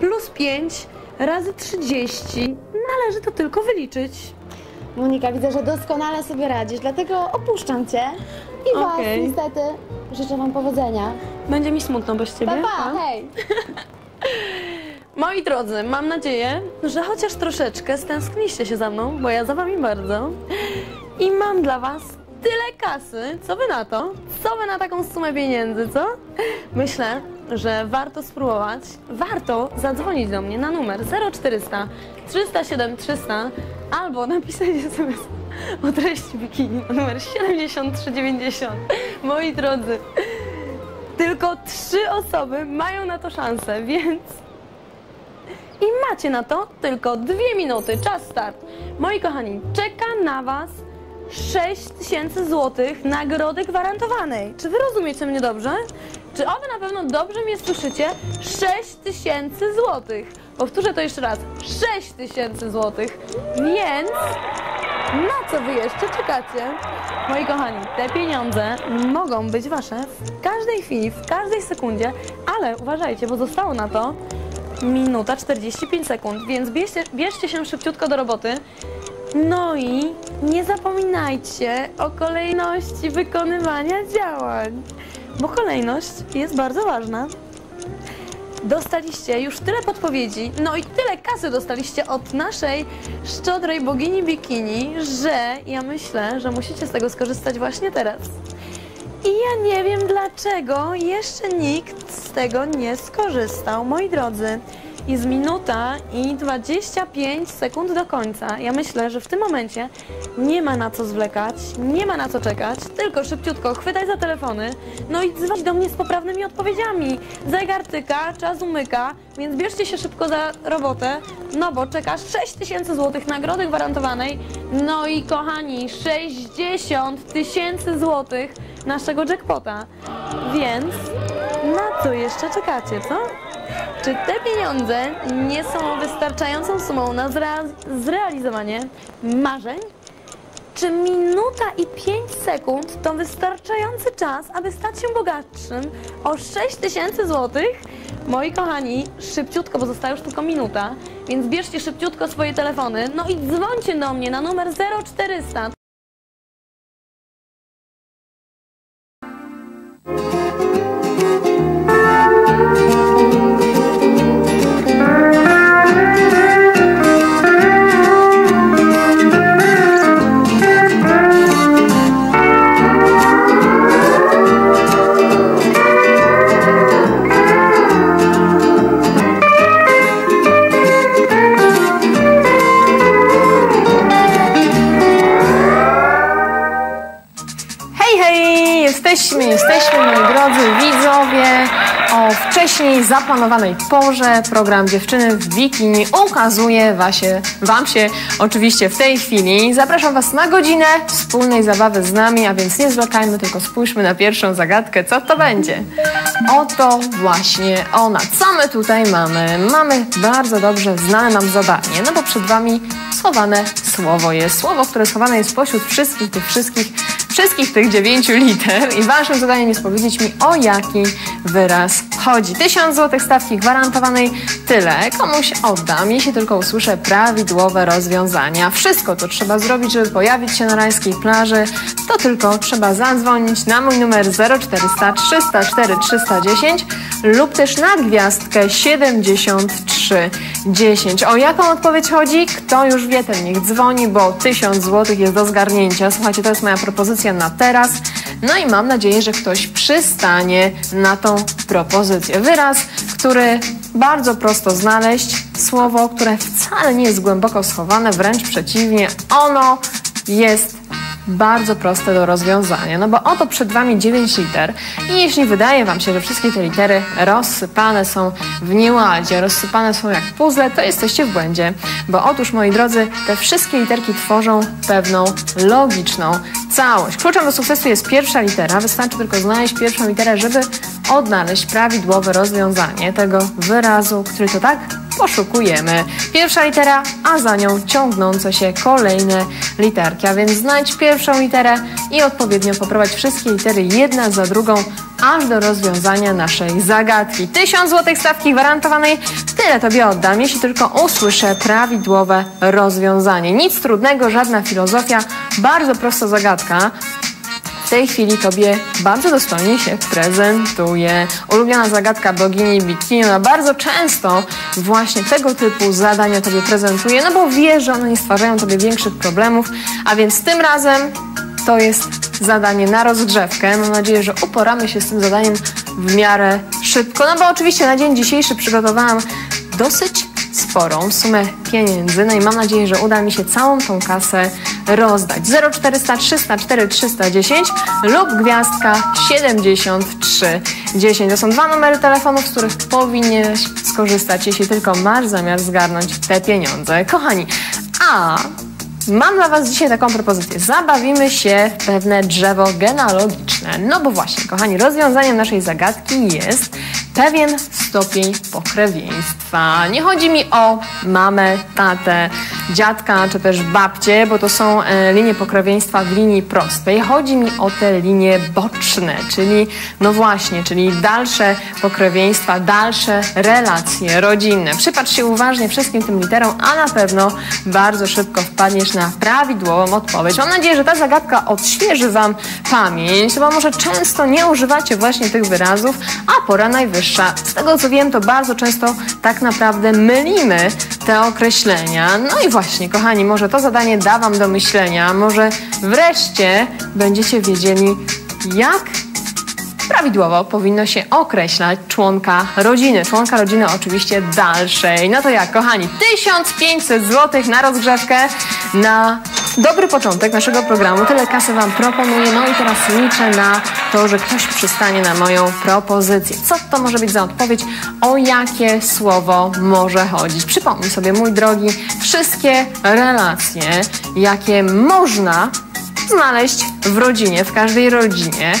plus 5 razy 30. Należy to tylko wyliczyć. Monika, widzę, że doskonale sobie radzisz, dlatego opuszczam Cię i Was Okej. niestety życzę Wam powodzenia. Będzie mi smutno bez ciebie. Pa, pa, hej! Moi drodzy, mam nadzieję, że chociaż troszeczkę stęskniliście się za mną, bo ja za wami bardzo. I mam dla was tyle kasy. Co wy na to? Co wy na taką sumę pieniędzy, co? Myślę, że warto spróbować. Warto zadzwonić do mnie na numer 0400 307 300 albo napisać SMS o treści bikini na numer 7390. Moi drodzy, tylko trzy osoby mają na to szansę, więc i macie na to tylko dwie minuty. Czas start. Moi kochani, czeka na Was 6000 zł nagrody gwarantowanej. Czy Wy rozumiecie mnie dobrze? Czy oby na pewno dobrze mnie słyszycie? 6000 zł. Powtórzę to jeszcze raz. 6000 zł. Więc na co Wy jeszcze czekacie? Moi kochani, te pieniądze mogą być Wasze w każdej chwili, w każdej sekundzie, ale uważajcie, bo zostało na to minuta 45 sekund, więc bierzcie, bierzcie się szybciutko do roboty. No i nie zapominajcie o kolejności wykonywania działań, bo kolejność jest bardzo ważna. Dostaliście już tyle podpowiedzi, no i tyle kasy dostaliście od naszej szczodrej bogini bikini, że ja myślę, że musicie z tego skorzystać właśnie teraz. I ja nie wiem dlaczego jeszcze nikt z tego nie skorzystał, moi drodzy. Jest minuta i 25 sekund do końca. Ja myślę, że w tym momencie nie ma na co zwlekać, nie ma na co czekać, tylko szybciutko chwytaj za telefony, no i dzwoń do mnie z poprawnymi odpowiedziami. Zegar tyka, czas umyka, więc bierzcie się szybko za robotę, no bo czeka 6000 zł nagrody gwarantowanej, no i kochani, 60 tysięcy złotych naszego jackpota. Więc na co jeszcze czekacie, co? Czy te pieniądze nie są wystarczającą sumą na zrea- zrealizowanie marzeń? Czy minuta i 5 sekund to wystarczający czas, aby stać się bogatszym o 6 tysięcy złotych? Moi kochani, szybciutko, bo została już tylko minuta, więc bierzcie szybciutko swoje telefony, no i dzwońcie do mnie na numer 0400 Jesteśmy, jesteśmy, moi drodzy widzowie. O wcześniej zaplanowanej porze program Dziewczyny w Bikini ukazuje wasie, Wam się oczywiście w tej chwili. Zapraszam Was na godzinę wspólnej zabawy z nami, a więc nie zwlekajmy, tylko spójrzmy na pierwszą zagadkę. Co to będzie? Oto właśnie ona. Co my tutaj mamy? Mamy bardzo dobrze znane nam zadanie, no bo przed Wami schowane słowo jest. Słowo, które schowane jest pośród wszystkich tych wszystkich wszystkich tych dziewięciu liter i waszym zadaniem jest powiedzieć mi, o jaki wyraz chodzi. Tysiąc złotych stawki gwarantowanej tyle komuś oddam, jeśli tylko usłyszę prawidłowe rozwiązania. Wszystko to trzeba zrobić, żeby pojawić się na rajskiej plaży, to tylko trzeba zadzwonić na mój numer 0400 304 310 lub też na gwiazdkę 73 10. O jaką odpowiedź chodzi? Kto już wie, ten niech dzwoni, bo 1000 złotych jest do zgarnięcia. Słuchajcie, to jest moja propozycja na teraz. No i mam nadzieję, że ktoś przystanie na tą propozycję. Wyraz, który bardzo prosto znaleźć, słowo, które wcale nie jest głęboko schowane, wręcz przeciwnie, ono jest bardzo proste do rozwiązania, no bo oto przed Wami 9 liter i jeśli wydaje Wam się, że wszystkie te litery rozsypane są w nieładzie, rozsypane są jak puzzle, to jesteście w błędzie, bo otóż, moi drodzy, te wszystkie literki tworzą pewną logiczną całość. Kluczem do sukcesu jest pierwsza litera, wystarczy tylko znaleźć pierwszą literę, żeby odnaleźć prawidłowe rozwiązanie tego wyrazu, który to tak poszukujemy. Pierwsza litera, a za nią ciągnące się kolejne literki. A więc znajdź pierwszą literę i odpowiednio poprowadź wszystkie litery jedna za drugą, aż do rozwiązania naszej zagadki. 1000 złotych stawki gwarantowanej, tyle Tobie oddam, jeśli tylko usłyszę prawidłowe rozwiązanie. Nic trudnego, żadna filozofia, bardzo prosta zagadka. W tej chwili Tobie bardzo dostojnie się prezentuje. Ulubiona zagadka bogini Bikini, ona bardzo często właśnie tego typu zadania Tobie prezentuje, no bo wie, że one nie stwarzają Tobie większych problemów, a więc tym razem to jest zadanie na rozgrzewkę. Mam nadzieję, że uporamy się z tym zadaniem w miarę szybko, no bo oczywiście na dzień dzisiejszy przygotowałam dosyć sporą sumę pieniędzy. No i mam nadzieję, że uda mi się całą tą kasę rozdać. 0400 304 310 lub gwiazdka 73 10. To są dwa numery telefonów, z których powinieneś skorzystać, jeśli tylko masz zamiar zgarnąć te pieniądze. Kochani, a Mam dla Was dzisiaj taką propozycję. Zabawimy się w pewne drzewo genealogiczne. No bo właśnie, kochani, rozwiązaniem naszej zagadki jest pewien stopień pokrewieństwa. Nie chodzi mi o mamę, tatę, dziadka czy też babcię, bo to są e, linie pokrewieństwa w linii prostej. Chodzi mi o te linie boczne, czyli no właśnie, czyli dalsze pokrewieństwa, dalsze relacje rodzinne. Przypatrz się uważnie wszystkim tym literom, a na pewno bardzo szybko wpadniesz na prawidłową odpowiedź. Mam nadzieję, że ta zagadka odświeży Wam pamięć, bo może często nie używacie właśnie tych wyrazów, a pora najwyższa. Z tego co wiem, to bardzo często tak naprawdę mylimy te określenia. No i właśnie, kochani, może to zadanie da Wam do myślenia, może wreszcie będziecie wiedzieli, jak prawidłowo powinno się określać członka rodziny. Członka rodziny oczywiście dalszej. No to jak, kochani, 1500 zł na rozgrzewkę, na dobry początek naszego programu. Tyle kasy Wam proponuję. No i teraz liczę na to, że ktoś przystanie na moją propozycję. Co to może być za odpowiedź? O jakie słowo może chodzić? Przypomnij sobie, mój drogi, wszystkie relacje, jakie można znaleźć w rodzinie, w każdej rodzinie,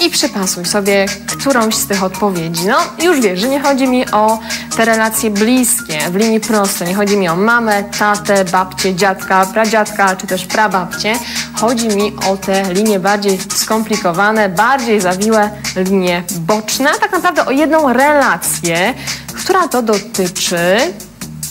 i przypasuj sobie którąś z tych odpowiedzi. No, już wiesz, że nie chodzi mi o te relacje bliskie, w linii prostej. Nie chodzi mi o mamę, tatę, babcię, dziadka, pradziadka czy też prababcię. Chodzi mi o te linie bardziej skomplikowane, bardziej zawiłe linie boczne, a tak naprawdę o jedną relację, która to dotyczy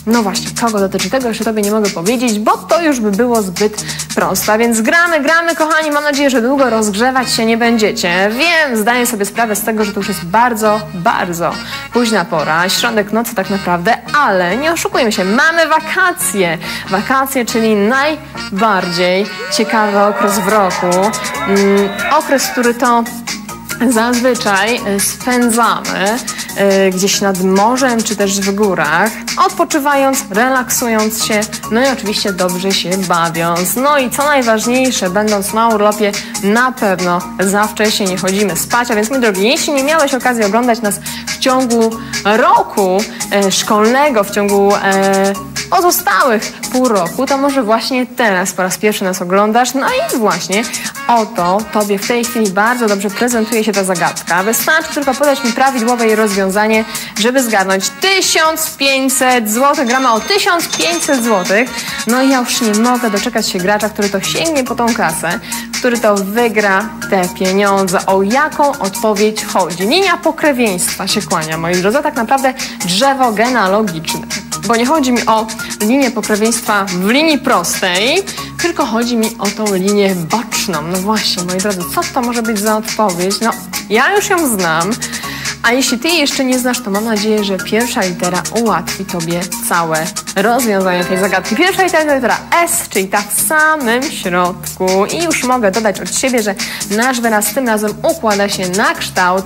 no właśnie, kogo dotyczy tego, jeszcze Tobie nie mogę powiedzieć, bo to już by było zbyt proste. Więc gramy, gramy, kochani. Mam nadzieję, że długo rozgrzewać się nie będziecie. Wiem, zdaję sobie sprawę z tego, że to już jest bardzo, bardzo późna pora, środek nocy tak naprawdę, ale nie oszukujmy się, mamy wakacje. Wakacje, czyli najbardziej ciekawy okres w roku. Mm, okres, który to zazwyczaj spędzamy y, gdzieś nad morzem czy też w górach, odpoczywając, relaksując się, no i oczywiście dobrze się bawiąc. No i co najważniejsze, będąc na urlopie, na pewno za wcześnie nie chodzimy spać, a więc mój drogi, jeśli nie miałeś okazji oglądać nas w ciągu roku e, szkolnego, w ciągu e, pozostałych pół roku, to może właśnie teraz po raz pierwszy nas oglądasz. No i właśnie oto Tobie w tej chwili bardzo dobrze prezentuje się ta zagadka. Wystarczy tylko podać mi prawidłowe jej rozwiązanie, żeby zgarnąć 1500 zł. Gramy o 1500 zł. No i ja już nie mogę doczekać się gracza, który to sięgnie po tą kasę, który to wygra te pieniądze. O jaką odpowiedź chodzi? Linia pokrewieństwa się kłania, moi drodzy. Tak naprawdę drzewo genealogiczne. Bo nie chodzi mi o linię pokrewieństwa w linii prostej, tylko chodzi mi o tą linię boczną. No właśnie, moi drodzy, co to może być za odpowiedź? No, ja już ją znam. A jeśli ty jej jeszcze nie znasz, to mam nadzieję, że pierwsza litera ułatwi tobie całe rozwiązanie tej zagadki. Pierwsza litera to litera S, czyli ta w samym środku. I już mogę dodać od siebie, że nasz wyraz tym razem układa się na kształt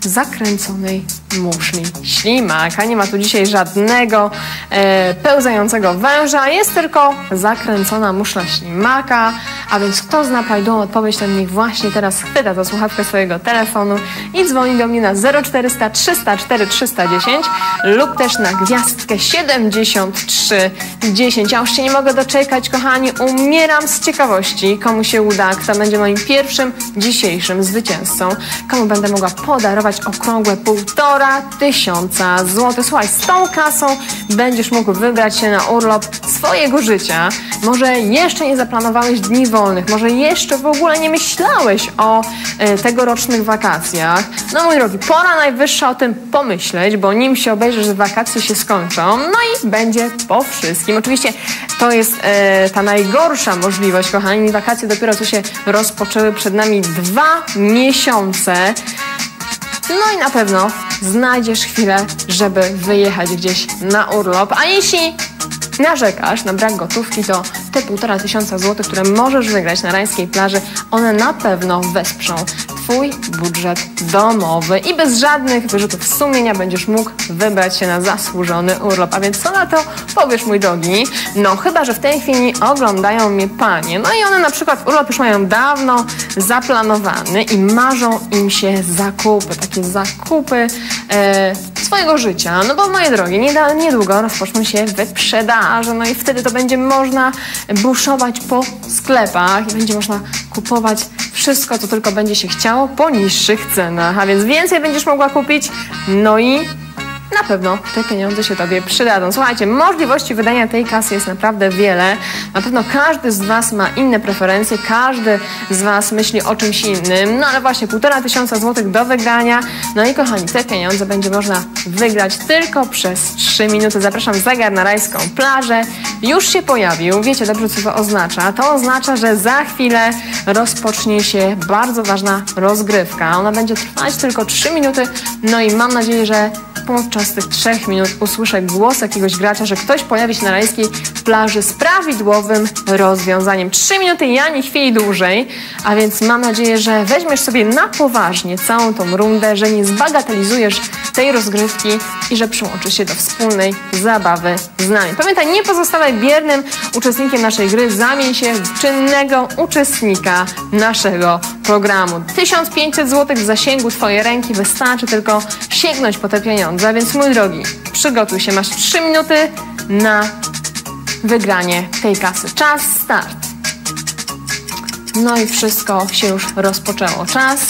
zakręconej muszli ślimak. A nie ma tu dzisiaj żadnego e, pełzającego węża, jest tylko zakręcona muszla ślimaka. A więc kto zna prawidłową odpowiedź, ten niech właśnie teraz chwyta za słuchawkę swojego telefonu i dzwoni do mnie na 0400 304 310 lub też na gwiazdkę 73 10. Ja już się nie mogę doczekać, kochani, umieram z ciekawości, komu się uda, kto będzie moim pierwszym dzisiejszym zwycięzcą, komu będę mogła podarować okrągłe półtora półtora tysiąca złotych. Słuchaj, z tą kasą będziesz mógł wybrać się na urlop swojego życia. Może jeszcze nie zaplanowałeś dni wolnych, może jeszcze w ogóle nie myślałeś o e, tegorocznych wakacjach. No mój drogi, pora najwyższa o tym pomyśleć, bo nim się obejrzysz, wakacje się skończą, no i będzie po wszystkim. Oczywiście to jest e, ta najgorsza możliwość, kochani. Wakacje dopiero co się rozpoczęły przed nami dwa miesiące. No i na pewno znajdziesz chwilę, żeby wyjechać gdzieś na urlop. A jeśli narzekasz na brak gotówki, to te półtora tysiąca złotych, które możesz wygrać na rańskiej plaży, one na pewno wesprzą Twój budżet domowy i bez żadnych wyrzutów sumienia będziesz mógł wybrać się na zasłużony urlop. A więc co na to powiesz, mój drogi? No chyba, że w tej chwili oglądają mnie panie. No i one na przykład urlop już mają dawno zaplanowany i marzą im się zakupy, takie zakupy e, swojego życia. No bo moje drogie, niedługo rozpoczną się wyprzedaże, no i wtedy to będzie można buszować po sklepach i będzie można kupować wszystko, co tylko będzie się chciało po niższych cenach, a więc więcej będziesz mogła kupić, no i na pewno te pieniądze się Tobie przydadzą. Słuchajcie, możliwości wydania tej kasy jest naprawdę wiele. Na pewno każdy z Was ma inne preferencje, każdy z Was myśli o czymś innym. No ale właśnie półtora tysiąca złotych do wygrania. No i kochani, te pieniądze będzie można wygrać tylko przez 3 minuty. Zapraszam zegar na rajską plażę. Już się pojawił. Wiecie dobrze, co to oznacza. To oznacza, że za chwilę rozpocznie się bardzo ważna rozgrywka. Ona będzie trwać tylko 3 minuty. No i mam nadzieję, że podczas tych trzech minut usłyszę głos jakiegoś gracza, że ktoś pojawi się na rajskiej plaży z prawidłowym rozwiązaniem. Trzy minuty, ja nie chwili dłużej, a więc mam nadzieję, że weźmiesz sobie na poważnie całą tą rundę, że nie zbagatelizujesz tej rozgrywki i że przyłączysz się do wspólnej zabawy z nami. Pamiętaj, nie pozostawaj biernym uczestnikiem naszej gry, zamień się w czynnego uczestnika naszego programu. 1500 zł w zasięgu Twojej ręki wystarczy tylko sięgnąć po te pieniądze, więc mój drogi, przygotuj się, masz 3 minuty na wygranie tej kasy. Czas, start. No i wszystko się już rozpoczęło. Czas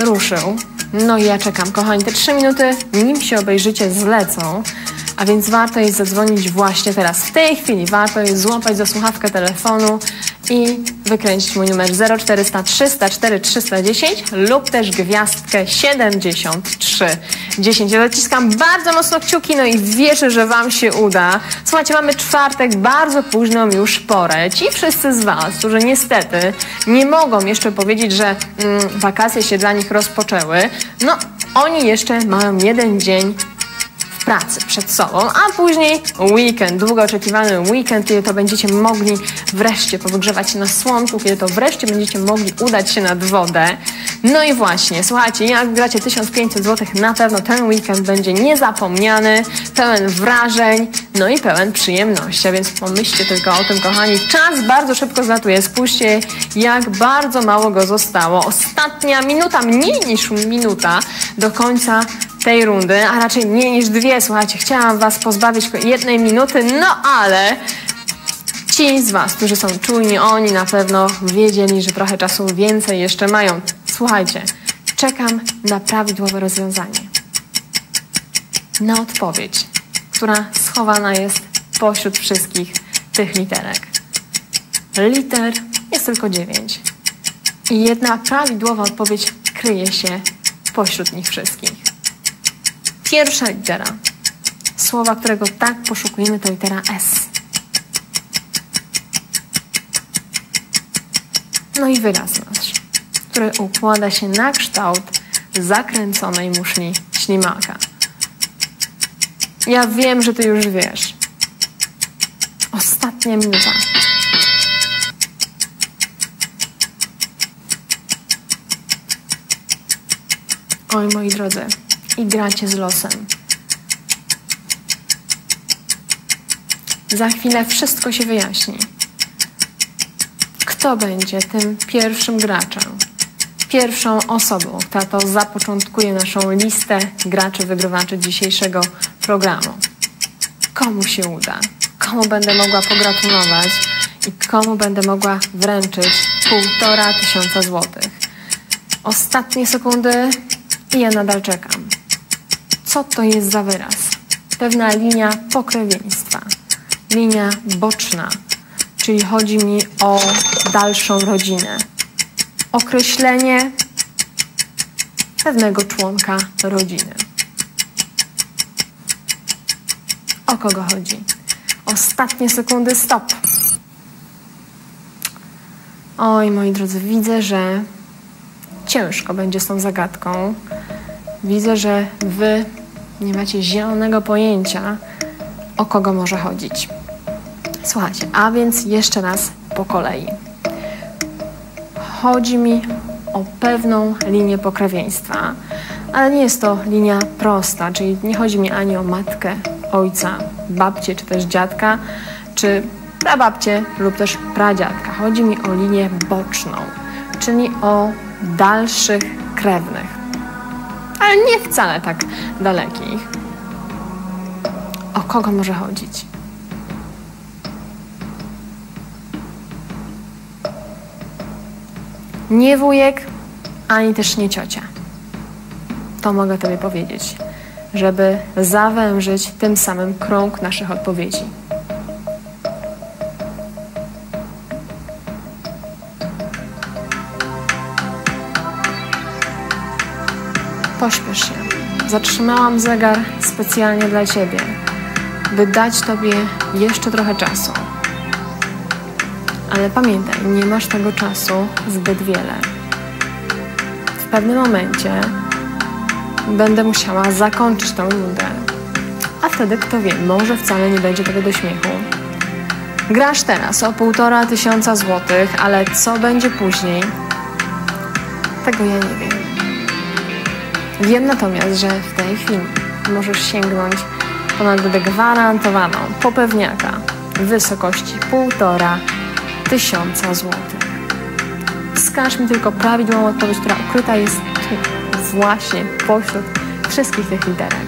ruszył. No i ja czekam, kochani, te 3 minuty, nim się obejrzycie, zlecą. A więc warto jest zadzwonić właśnie teraz, w tej chwili. Warto jest złapać za słuchawkę telefonu i wykręcić mój numer 0400 304 310 lub też gwiazdkę 73 10. Ja zaciskam bardzo mocno kciuki, no i wierzę, że Wam się uda. Słuchajcie, mamy czwartek, bardzo późną już porę. Ci wszyscy z Was, którzy niestety nie mogą jeszcze powiedzieć, że mm, wakacje się dla nich rozpoczęły, no oni jeszcze mają jeden dzień pracy przed sobą, a później weekend, długo oczekiwany weekend, kiedy to będziecie mogli wreszcie powygrzewać się na słonku, kiedy to wreszcie będziecie mogli udać się nad wodę. No i właśnie, słuchajcie, jak gracie 1500 zł, na pewno ten weekend będzie niezapomniany, pełen wrażeń, no i pełen przyjemności, a więc pomyślcie tylko o tym, kochani. Czas bardzo szybko zlatuje, spójrzcie, jak bardzo mało go zostało. Ostatnia minuta, mniej niż minuta do końca tej rundy, a raczej mniej niż dwie. Słuchajcie, chciałam Was pozbawić jednej minuty, no ale ci z Was, którzy są czujni, oni na pewno wiedzieli, że trochę czasu więcej jeszcze mają. Słuchajcie, czekam na prawidłowe rozwiązanie. Na odpowiedź, która schowana jest pośród wszystkich tych literek. Liter jest tylko dziewięć. I jedna prawidłowa odpowiedź kryje się pośród nich wszystkich. Pierwsza litera słowa, którego tak poszukujemy, to litera S. No i wyraz nasz, który układa się na kształt zakręconej muszli ślimaka. Ja wiem, że ty już wiesz. Ostatnia minuta. Oj, moi drodzy, i gracie z losem. Za chwilę wszystko się wyjaśni. Kto będzie tym pierwszym graczem? Pierwszą osobą, która to zapoczątkuje naszą listę graczy wygrywaczy dzisiejszego programu. Komu się uda? Komu będę mogła pogratulować i komu będę mogła wręczyć półtora tysiąca złotych? Ostatnie sekundy I ja nadal czekam. Co to jest za wyraz? Pewna linia pokrewieństwa, linia boczna, czyli chodzi mi o dalszą rodzinę. Określenie pewnego członka rodziny. O kogo chodzi? Ostatnie sekundy, stop. Oj, moi drodzy, widzę, że ciężko będzie z tą zagadką. Widzę, że wy nie macie zielonego pojęcia, o kogo może chodzić. Słuchajcie, a więc jeszcze raz po kolei. Chodzi mi o pewną linię pokrewieństwa, ale nie jest to linia prosta, czyli nie chodzi mi ani o matkę, ojca, babcię czy też dziadka, czy prababcię lub też pradziadka. Chodzi mi o linię boczną, czyli o dalszych krewnych. Ale nie wcale tak dalekich. O kogo może chodzić? Nie wujek, ani też nie ciocia. To mogę Tobie powiedzieć, żeby zawężyć tym samym krąg naszych odpowiedzi. Pośpiesz się. Zatrzymałam zegar specjalnie dla Ciebie, by dać Tobie jeszcze trochę czasu. Ale pamiętaj, nie masz tego czasu zbyt wiele. W pewnym momencie będę musiała zakończyć tą rundę. A wtedy, kto wie, może wcale nie będzie tego do śmiechu. Grasz teraz o półtora tysiąca złotych, ale co będzie później? Tego ja nie wiem. Wiem natomiast, że w tej chwili możesz sięgnąć ponad gwarantowaną popewniaka w wysokości półtora tysiąca złotych. Wskaż mi tylko prawidłową odpowiedź, która ukryta jest tu, właśnie pośród wszystkich tych literek.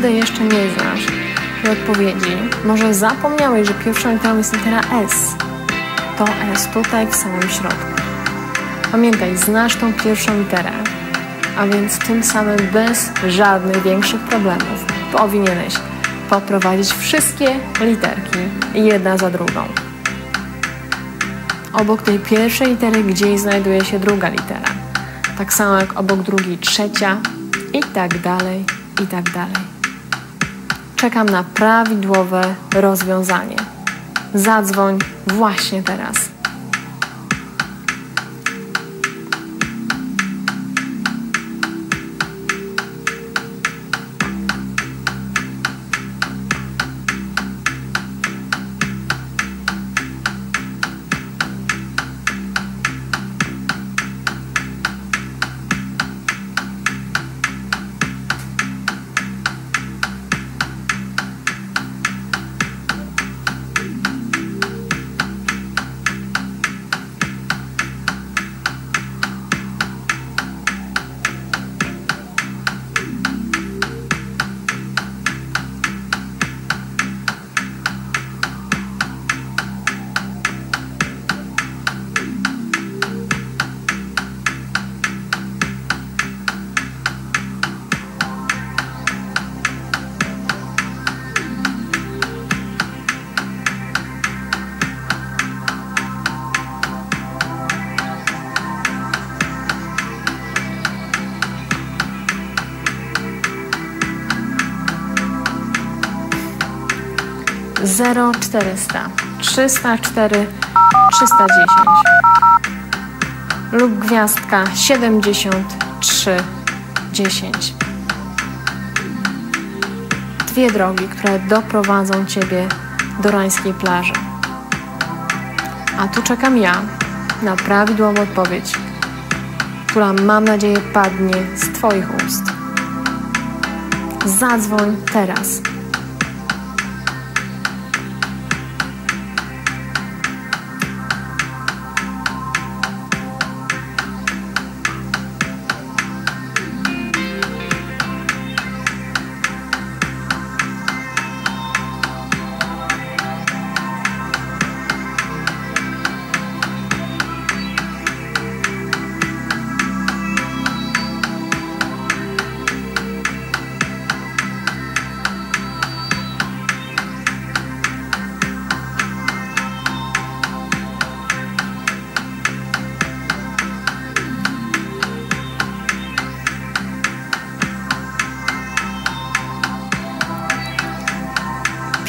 Naprawdę jeszcze nie znasz tej odpowiedzi. Może zapomniałeś, że pierwszą literą jest litera S. To S tutaj w samym środku. Pamiętaj, znasz tą pierwszą literę, a więc tym samym bez żadnych większych problemów powinieneś poprowadzić wszystkie literki jedna za drugą. Obok tej pierwszej litery gdzieś znajduje się druga litera. Tak samo jak obok drugiej trzecia i tak dalej, i tak dalej. Czekam na prawidłowe rozwiązanie. Zadzwoń właśnie teraz. Zero czterysta trzysta cztery trzysta dziesięć lub gwiazdka siedemdziesiąt trzy dziesięć. Dwie drogi, które doprowadzą Ciebie do rańskiej plaży. A tu czekam ja na prawidłową odpowiedź, która mam nadzieję padnie z Twoich ust. Zadzwoń teraz.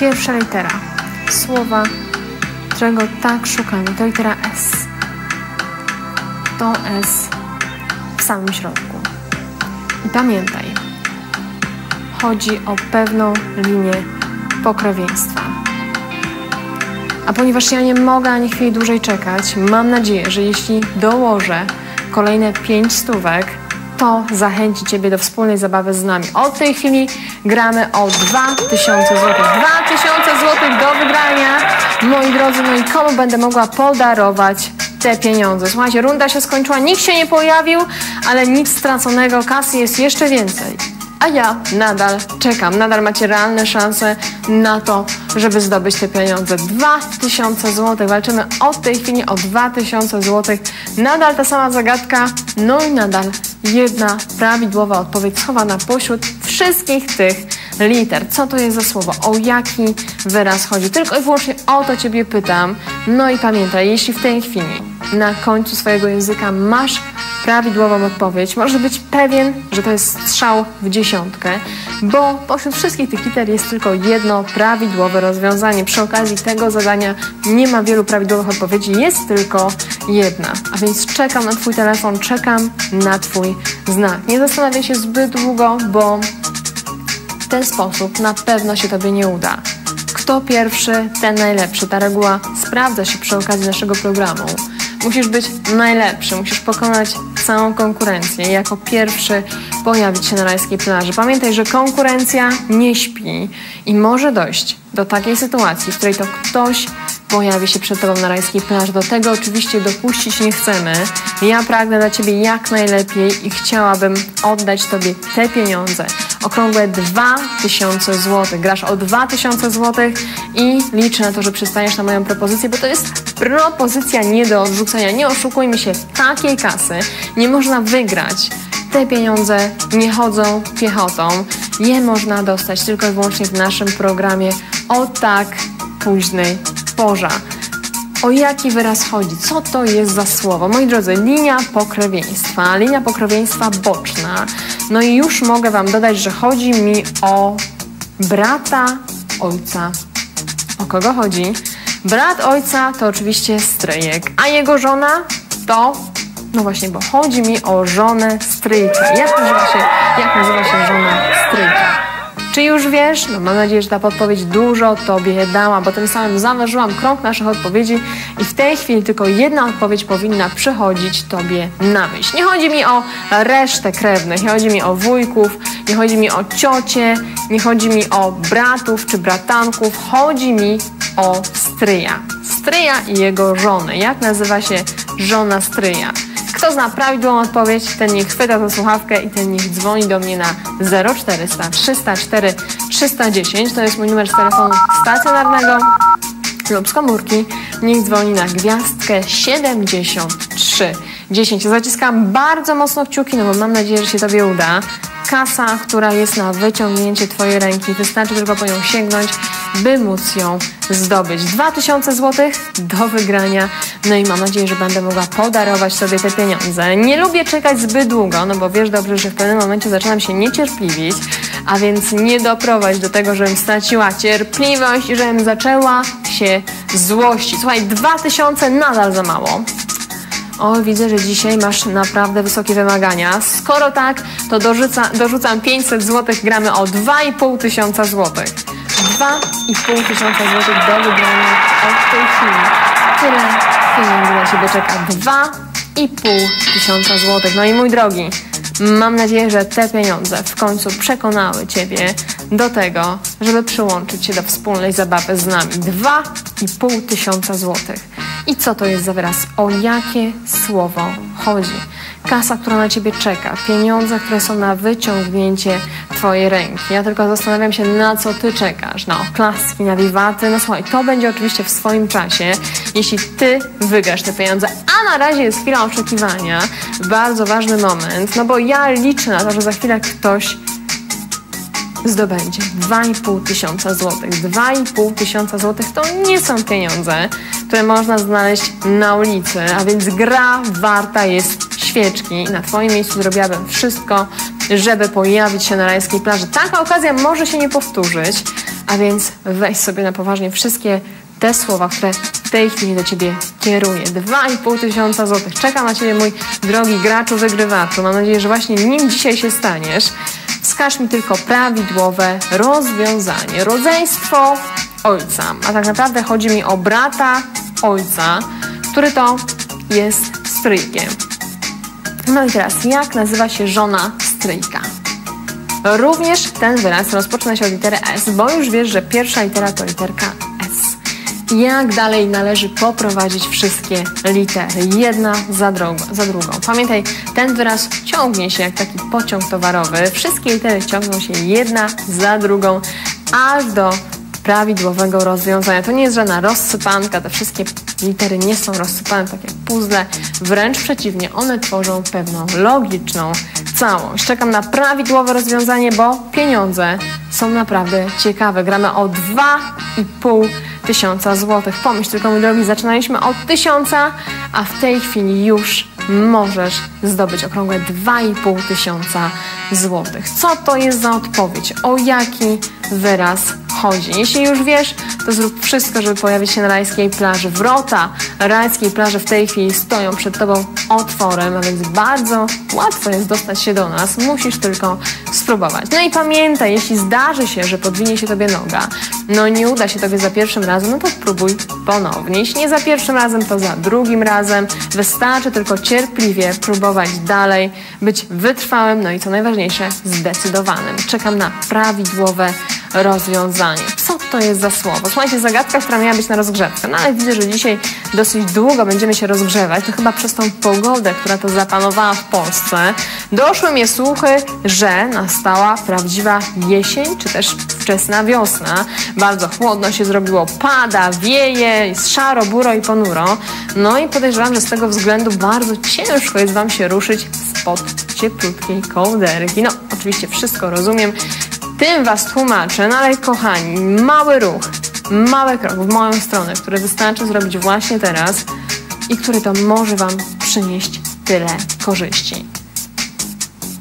Pierwsza litera słowa, którego tak szukamy, to litera S. To S w samym środku. I pamiętaj, chodzi o pewną linię pokrewieństwa. A ponieważ ja nie mogę ani chwili dłużej czekać, mam nadzieję, że jeśli dołożę kolejne pięć stówek, to zachęci Ciebie do wspólnej zabawy z nami. Od tej chwili gramy o 2000 zł. 2000 zł do wygrania, moi drodzy, no i komu będę mogła podarować te pieniądze. Słuchajcie, runda się skończyła, nikt się nie pojawił, ale nic straconego, kasy jest jeszcze więcej. A ja nadal czekam, nadal macie realne szanse na to, żeby zdobyć te pieniądze. 2000 zł, walczymy od tej chwili o 2000 zł. Nadal ta sama zagadka, no i nadal jedna prawidłowa odpowiedź schowana pośród wszystkich tych liter. Co to jest za słowo? O jaki wyraz chodzi? Tylko i wyłącznie o to Ciebie pytam. No i pamiętaj, jeśli w tej chwili na końcu swojego języka masz prawidłową odpowiedź, możesz być pewien, że to jest strzał w dziesiątkę, bo pośród wszystkich tych liter jest tylko jedno prawidłowe rozwiązanie. Przy okazji tego zadania nie ma wielu prawidłowych odpowiedzi, jest tylko jedna. A więc czekam na Twój telefon, czekam na Twój znak. Nie zastanawiaj się zbyt długo, bo w ten sposób na pewno się Tobie nie uda. Kto pierwszy, ten najlepszy. Ta reguła sprawdza się przy okazji naszego programu. Musisz być najlepszy, musisz pokonać całą konkurencję. Jako pierwszy pojawić się na rajskiej plaży. Pamiętaj, że konkurencja nie śpi i może dojść do takiej sytuacji, w której to ktoś pojawi się przed Tobą na rajskiej plaży. Do tego oczywiście dopuścić nie chcemy. Ja pragnę dla Ciebie jak najlepiej i chciałabym oddać Tobie te pieniądze. Okrągłe 2000 zł. Grasz o 2000 zł i liczę na to, że przystaniesz na moją propozycję, bo to jest propozycja nie do odrzucenia. Nie oszukujmy się, takiej kasy nie można wygrać. Te pieniądze nie chodzą piechotą. Je można dostać tylko i wyłącznie w naszym programie o tak późnej porze. O jaki wyraz chodzi? Co to jest za słowo? Moi drodzy, linia pokrewieństwa, linia pokrewieństwa boczna. No i już mogę Wam dodać, że chodzi mi o brata ojca. O kogo chodzi? Brat ojca to oczywiście stryjek, a jego żona to no właśnie, bo chodzi mi o żonę stryjka. Jak nazywa się, jak nazywa się żona stryjka? Czy już wiesz? No mam nadzieję, że ta podpowiedź dużo Tobie dała, bo tym samym zaważyłam krąg naszych odpowiedzi i w tej chwili tylko jedna odpowiedź powinna przychodzić Tobie na myśl. Nie chodzi mi o resztę krewnych, nie chodzi mi o wujków, nie chodzi mi o ciocie, nie chodzi mi o bratów czy bratanków, chodzi mi o stryja. Stryja i jego żony. Jak nazywa się żona stryja? Kto zna prawidłową odpowiedź, ten niech chwyta tę słuchawkę i ten niech dzwoni do mnie na 0400 304 310. To jest mój numer z telefonu stacjonarnego lub z komórki. Niech dzwoni na gwiazdkę 73 10. Zaciskam bardzo mocno kciuki, no bo mam nadzieję, że się Tobie uda. Kasa, która jest na wyciągnięcie Twojej ręki, wystarczy tylko po nią sięgnąć, by móc ją zdobyć. 2000 zł do wygrania. No i mam nadzieję, że będę mogła podarować sobie te pieniądze. Nie lubię czekać zbyt długo, no bo wiesz dobrze, że w pewnym momencie zaczynam się niecierpliwić, a więc nie doprowadź do tego, żebym straciła cierpliwość i żebym zaczęła się złościć. Słuchaj, 2000 nadal za mało. O, widzę, że dzisiaj masz naprawdę wysokie wymagania. Skoro tak, to dorzuca, dorzucam 500 zł, gramy o 2,5 tysiąca złotych. 2,5 tysiąca złotych do wygrania od tej chwili. Tyle pieniędzy na Ciebie czeka. 2,5 tysiąca złotych. No i mój drogi, mam nadzieję, że te pieniądze w końcu przekonały Ciebie do tego, żeby przyłączyć się do wspólnej zabawy z nami. 2,5 tysiąca złotych. I co to jest za wyraz? O jakie słowo chodzi? Kasa, która na Ciebie czeka, pieniądze, które są na wyciągnięcie Twojej ręki. Ja tylko zastanawiam się, na co Ty czekasz. Na oklaski, na wiwaty. No słuchaj, to będzie oczywiście w swoim czasie, jeśli Ty wygrasz te pieniądze. A na razie jest chwila oczekiwania, bardzo ważny moment, no bo ja liczę na to, że za chwilę ktoś zdobędzie 2,5 tysiąca złotych. 2,5 tysiąca złotych to nie są pieniądze, które można znaleźć na ulicy, a więc gra warta jest świeczki. Na Twoim miejscu zrobiłabym wszystko, żeby pojawić się na rajskiej plaży. Taka okazja może się nie powtórzyć, A więc weź sobie na poważnie wszystkie te słowa, które w tej chwili do Ciebie kieruję. 2,5 tysiąca złotych. Czeka na Ciebie, mój drogi graczu, wygrywaczu. Mam nadzieję, że właśnie nim dzisiaj się staniesz. Wskaż mi tylko prawidłowe rozwiązanie. Rodzeństwo ojca. A tak naprawdę chodzi mi o brata ojca, który to jest stryjkiem. No i teraz, jak nazywa się żona stryjka? Również ten wyraz rozpoczyna się od litery S, bo już wiesz, że pierwsza litera to literka. Jak dalej należy poprowadzić wszystkie litery, jedna za, drugą, za drugą. Pamiętaj, ten wyraz ciągnie się jak taki pociąg towarowy. Wszystkie litery ciągną się jedna za drugą, aż do prawidłowego rozwiązania. To nie jest żadna rozsypanka, te wszystkie litery nie są rozsypane tak jak puzzle, wręcz przeciwnie, one tworzą pewną logiczną całość. Czekam na prawidłowe rozwiązanie, bo pieniądze są naprawdę ciekawe. Gramy o 2,5 tysiąca złotych. Pomyśl tylko, mój drogi, zaczynaliśmy od tysiąca, a w tej chwili już możesz zdobyć okrągłe 2,5 tysiąca złotych. Co to jest za odpowiedź? O jaki wyraz chodzi? Jeśli już wiesz, to zrób wszystko, żeby pojawić się na rajskiej plaży. Wrota rajskiej plaży w tej chwili stoją przed Tobą otworem, a więc bardzo łatwo jest dostać się do nas. Musisz tylko spróbować. No i pamiętaj, jeśli zdarzy się, że podwinie się Tobie noga, no nie uda się Tobie za pierwszym razem, no to spróbuj ponownie. Jeśli nie za pierwszym razem, to za drugim razem. Wystarczy tylko cierpliwie próbować dalej, być wytrwałym, no i co najważniejsze, zdecydowanym. Czekam na prawidłowe rozwiązanie. To jest za słowo? Słuchajcie, zagadka, która miała być na rozgrzewkę, no ale widzę, że dzisiaj dosyć długo będziemy się rozgrzewać, to chyba przez tą pogodę, która to zapanowała w Polsce, doszły mnie słuchy, że nastała prawdziwa jesień, czy też wczesna wiosna. Bardzo chłodno się zrobiło, pada, wieje, jest szaro, buro i ponuro. No i podejrzewam, że z tego względu bardzo ciężko jest Wam się ruszyć spod cieplutkiej kołderki. No, oczywiście wszystko rozumiem, tym Was tłumaczę, no ale kochani, mały ruch, mały krok w moją stronę, który wystarczy zrobić właśnie teraz i który to może Wam przynieść tyle korzyści.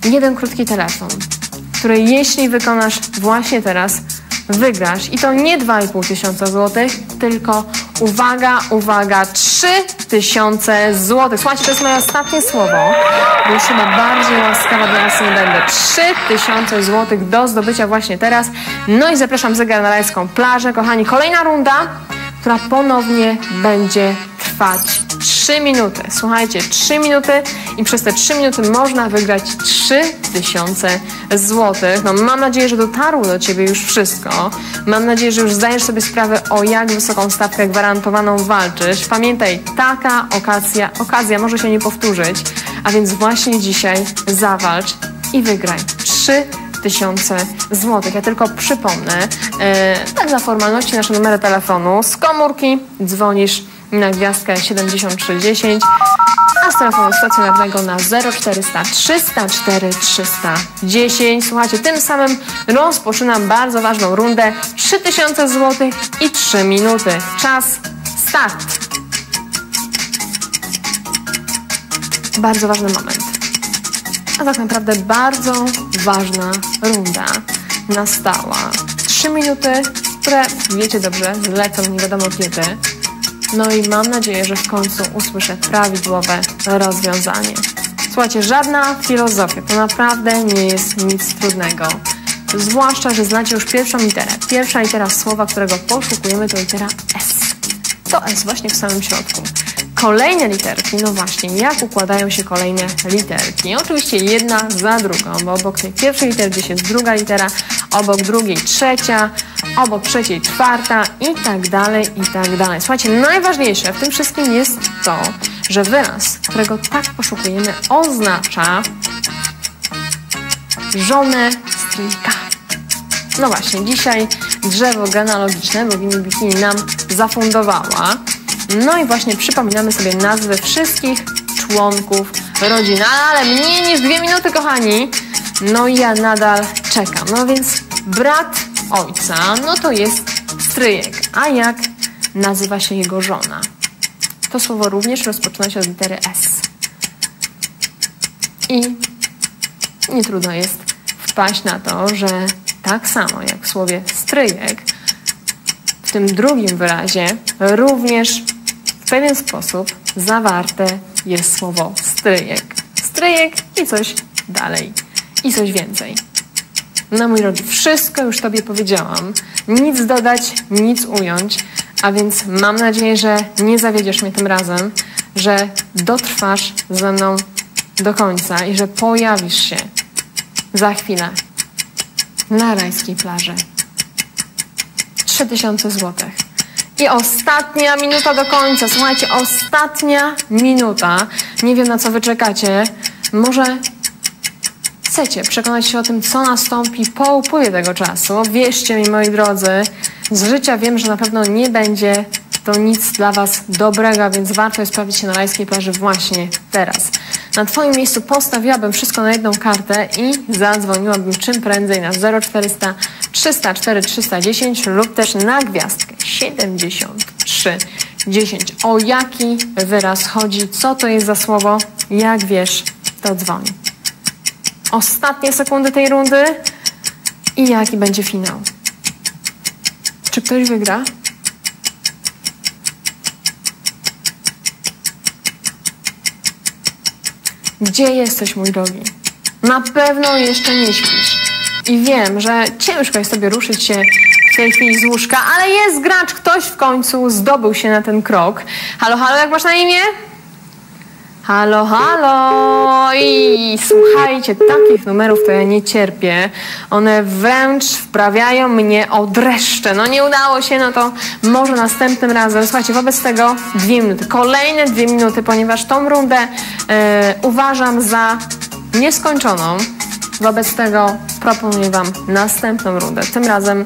Jeden krótki telefon, który jeśli wykonasz właśnie teraz, wygrasz i to nie 2,5 tysiąca złotych, tylko uwaga, uwaga, 3 tysiące złotych. Słuchajcie, to jest moje ostatnie słowo, bo już chyba bardziej łaskawa dla Was nie będę. 3 tysiące złotych do zdobycia właśnie teraz. No i zapraszam zegar na rajską plażę. Kochani, kolejna runda, która ponownie będzie trwać 3 minuty. Słuchajcie, 3 minuty i przez te 3 minuty można wygrać 3000 złotych. No mam nadzieję, że dotarło do Ciebie już wszystko. Mam nadzieję, że już zdajesz sobie sprawę o jak wysoką stawkę gwarantowaną walczysz. Pamiętaj, taka okazja, okazja może się nie powtórzyć, a więc właśnie dzisiaj zawalcz i wygraj 3 tysiące złotych. Ja tylko przypomnę, e, tak dla formalności, nasze numery telefonu. Z komórki dzwonisz na gwiazdkę 7310, a z telefonu stacjonarnego na 0400 304 310. Słuchajcie, tym samym rozpoczynam bardzo ważną rundę 3000 zł i 3 minuty. Czas start. Bardzo ważny moment. A tak naprawdę bardzo ważna runda nastała. 3 minuty, które wiecie dobrze, zlecą nie wiadomo kiedy. No i mam nadzieję, że w końcu usłyszę prawidłowe rozwiązanie. Słuchajcie, żadna filozofia to naprawdę nie jest nic trudnego. Zwłaszcza, że znacie już pierwszą literę. Pierwsza litera słowa, którego poszukujemy, to litera S. To S właśnie w samym środku. Kolejne literki, no właśnie, jak układają się kolejne literki? Oczywiście jedna za drugą, bo obok tej pierwszej litery gdzieś jest druga litera, obok drugiej trzecia, obok trzeciej czwarta i tak dalej, i tak dalej. Słuchajcie, najważniejsze w tym wszystkim jest to, że wyraz, którego tak poszukujemy, oznacza żonę stryjka. No właśnie, dzisiaj drzewo genealogiczne bogini Bikini nam zafundowała. No i właśnie przypominamy sobie nazwy wszystkich członków rodziny. Ale mniej niż dwie minuty, kochani. No i ja nadal czekam. No więc brat ojca, no to jest stryjek. A jak nazywa się jego żona? To słowo również rozpoczyna się od litery S. I nie trudno jest wpaść na to, że tak samo jak w słowie stryjek, w tym drugim wyrazie również w pewien sposób zawarte jest słowo stryjek. Stryjek i coś dalej. I coś więcej. No mój drogi, wszystko już Tobie powiedziałam. Nic dodać, nic ująć. A więc mam nadzieję, że nie zawiedziesz mnie tym razem, że dotrwasz ze mną do końca i że pojawisz się za chwilę na rajskiej plaży. 3000 złotych. I ostatnia minuta do końca. Słuchajcie, ostatnia minuta. Nie wiem na co wy czekacie. Może chcecie przekonać się o tym, co nastąpi po upływie tego czasu. Wierzcie mi, moi drodzy, z życia wiem, że na pewno nie będzie to nic dla Was dobrego, więc warto jest sprawić się na rajskiej plaży właśnie teraz. Na Twoim miejscu postawiłabym wszystko na jedną kartę i zadzwoniłabym czym prędzej na 0400 304 310 lub też na gwiazdkę 73 10. O jaki wyraz chodzi? Co to jest za słowo? Jak wiesz, to dzwoń. Ostatnie sekundy tej rundy i jaki będzie finał. Czy ktoś wygra? Gdzie jesteś, mój drogi? Na pewno jeszcze nie śpisz. I wiem, że ciężko jest sobie ruszyć się w tej chwili z łóżka, ale jest gracz, ktoś w końcu zdobył się na ten krok. Halo, halo, jak masz na imię? Halo, halo! I słuchajcie, takich numerów to ja nie cierpię. One wręcz wprawiają mnie o dreszcze. No nie udało się, no to może następnym razem. Słuchajcie, wobec tego dwie minuty. Kolejne dwie minuty, ponieważ tą rundę e, uważam za nieskończoną. Wobec tego proponuję Wam następną rundę. Tym razem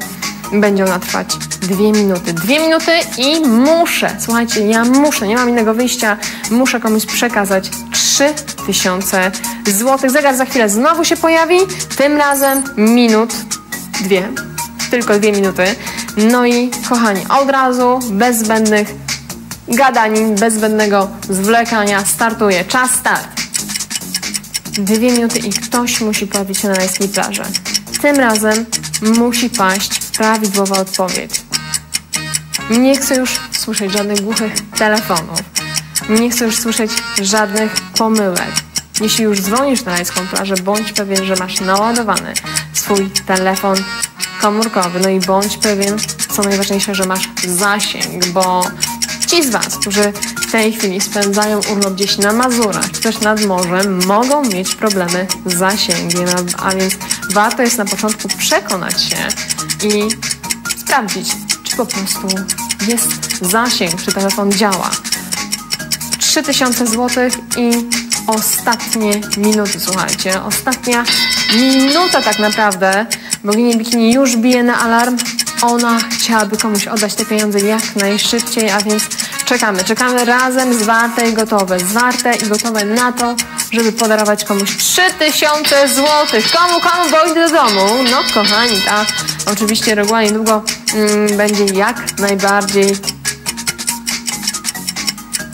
będzie ona trwać dwie minuty. Dwie minuty i muszę, słuchajcie, ja muszę, nie mam innego wyjścia, muszę komuś przekazać 3000 złotych. Zegar za chwilę znowu się pojawi, tym razem minut, dwie, tylko dwie minuty. No i kochani, od razu, bez zbędnych gadanin, bez zbędnego zwlekania, startuje. Czas start. Dwie minuty i ktoś musi pojawić się na rajskiej plaży. Tym razem musi paść prawidłowa odpowiedź. Nie chcę już słyszeć żadnych głuchych telefonów. Nie chcę już słyszeć żadnych pomyłek. Jeśli już dzwonisz na rajską plażę, bądź pewien, że masz naładowany swój telefon komórkowy. No i bądź pewien, co najważniejsze, że masz zasięg, bo ci z Was, którzy w tej chwili spędzają urlop gdzieś na Mazurach, też nad morzem, mogą mieć problemy z zasięgiem, a więc warto jest na początku przekonać się i sprawdzić, czy po prostu jest zasięg, czy telefon działa. 3000 zł i ostatnie minuty, słuchajcie. Ostatnia minuta tak naprawdę. Bogini Bikini już bije na alarm. Ona chciałaby komuś oddać te pieniądze jak najszybciej, a więc czekamy. Czekamy razem zwarte i gotowe. Zwarte i gotowe na to, żeby podarować komuś 3000 zł. Komu, komu, bo idę do domu. No kochani, ta oczywiście reguła niedługo mm, będzie jak najbardziej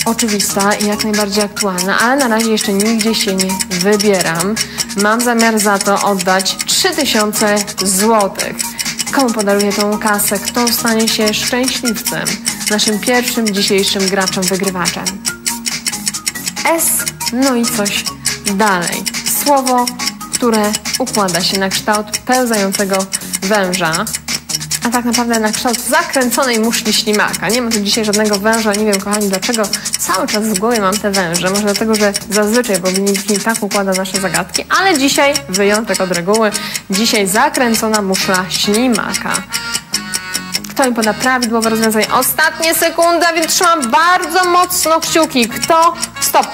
oczywista i jak najbardziej aktualna, ale na razie jeszcze nigdzie się nie wybieram. Mam zamiar za to oddać 3000 zł. Komu podaruję tą kasę? Kto stanie się szczęśliwcem? Naszym pierwszym dzisiejszym graczem, wygrywaczem. S, no i coś dalej. Słowo, które układa się na kształt pełzającego węża, a tak naprawdę na kształt zakręconej muszli ślimaka. Nie ma tu dzisiaj żadnego węża, nie wiem kochani dlaczego cały czas w głowie mam te węże. Może dlatego, że zazwyczaj Bogini tak układa nasze zagadki, ale dzisiaj wyjątek od reguły. Dzisiaj zakręcona muszla ślimaka. Kto mi poda prawidłowe rozwiązanie? Ostatnie sekunda, więc trzymam bardzo mocno kciuki. Kto? Stop!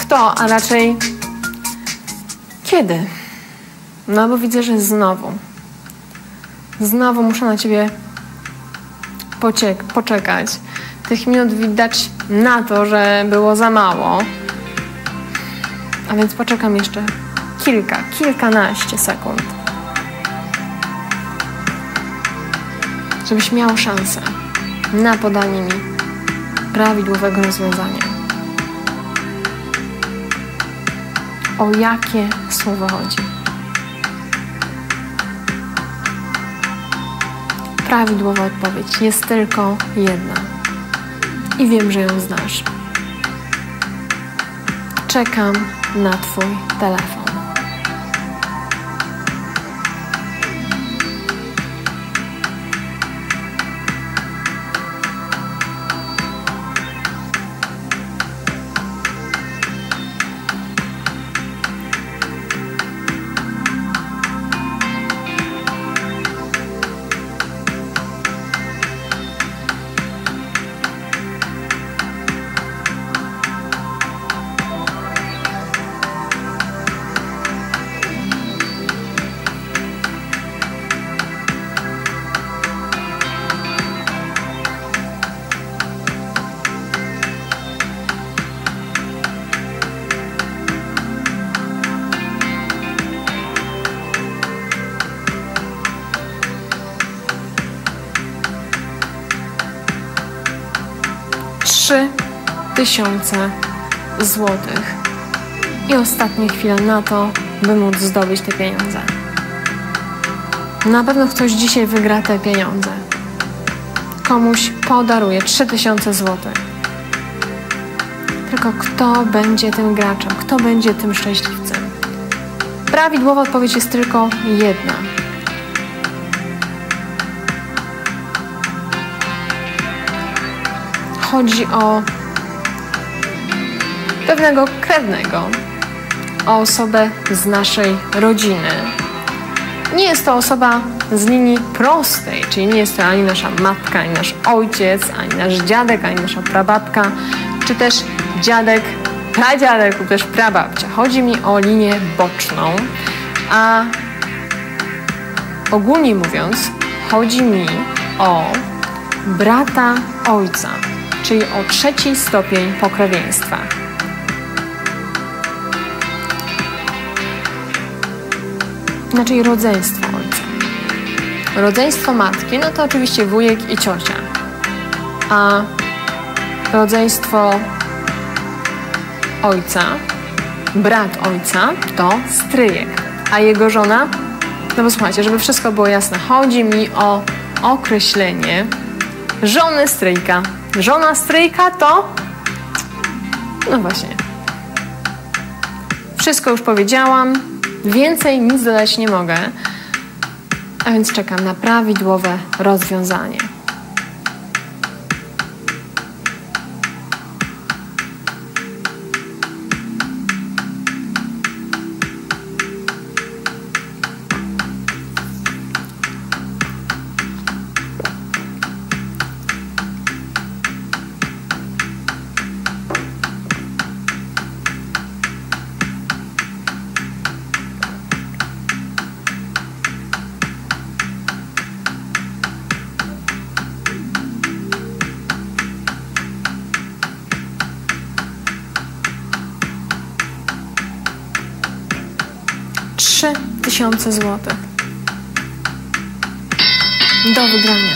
Kto? A raczej kiedy? No bo widzę, że znowu. Znowu muszę na ciebie pociek- poczekać. Tych minut widać na to, że było za mało. A więc poczekam jeszcze kilka, kilkanaście sekund. Żebyś miał szansę na podanie mi prawidłowego rozwiązania. O jakie słowo chodzi? prawidłowa odpowiedź jest tylko jedna. I wiem, że ją znasz. Czekam na Twój telefon. Tysiące złotych. I ostatnie chwile na to, by móc zdobyć te pieniądze. Na pewno ktoś dzisiaj wygra te pieniądze. Komuś podaruje 3000 złotych. Tylko kto będzie tym graczem? Kto będzie tym szczęśliwcem? Prawidłowa odpowiedź jest tylko jedna. Chodzi o pewnego krewnego, o osobę z naszej rodziny. Nie jest to osoba z linii prostej, czyli nie jest to ani nasza matka, ani nasz ojciec, ani nasz dziadek, ani nasza prababka, czy też dziadek, pradziadek lub też prababcia. Chodzi mi o linię boczną, a ogólnie mówiąc, chodzi mi o brata ojca, czyli o trzeci stopień pokrewieństwa. Inaczej rodzeństwo ojca. Rodzeństwo matki, no to oczywiście wujek i ciocia. A rodzeństwo ojca, brat ojca, to stryjek. A jego żona? No bo słuchajcie, żeby wszystko było jasne, chodzi mi o określenie żony stryjka. Żona stryjka to... No właśnie. Wszystko już powiedziałam. Więcej nic dodać nie mogę. A więc czekam na prawidłowe rozwiązanie. 300 zł. Do wygrania.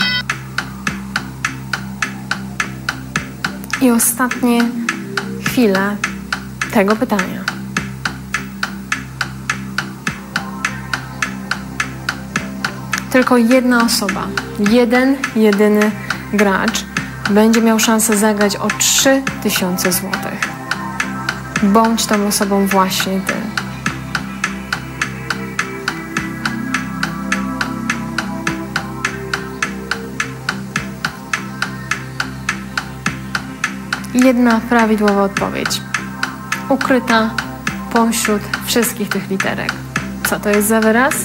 I ostatnie chwile tego pytania. Tylko jedna osoba, jeden jedyny gracz będzie miał szansę zagrać o 3000 zł. Bądź tą osobą właśnie ty. Jedna prawidłowa odpowiedź. Ukryta pośród wszystkich tych literek. Co to jest za wyraz?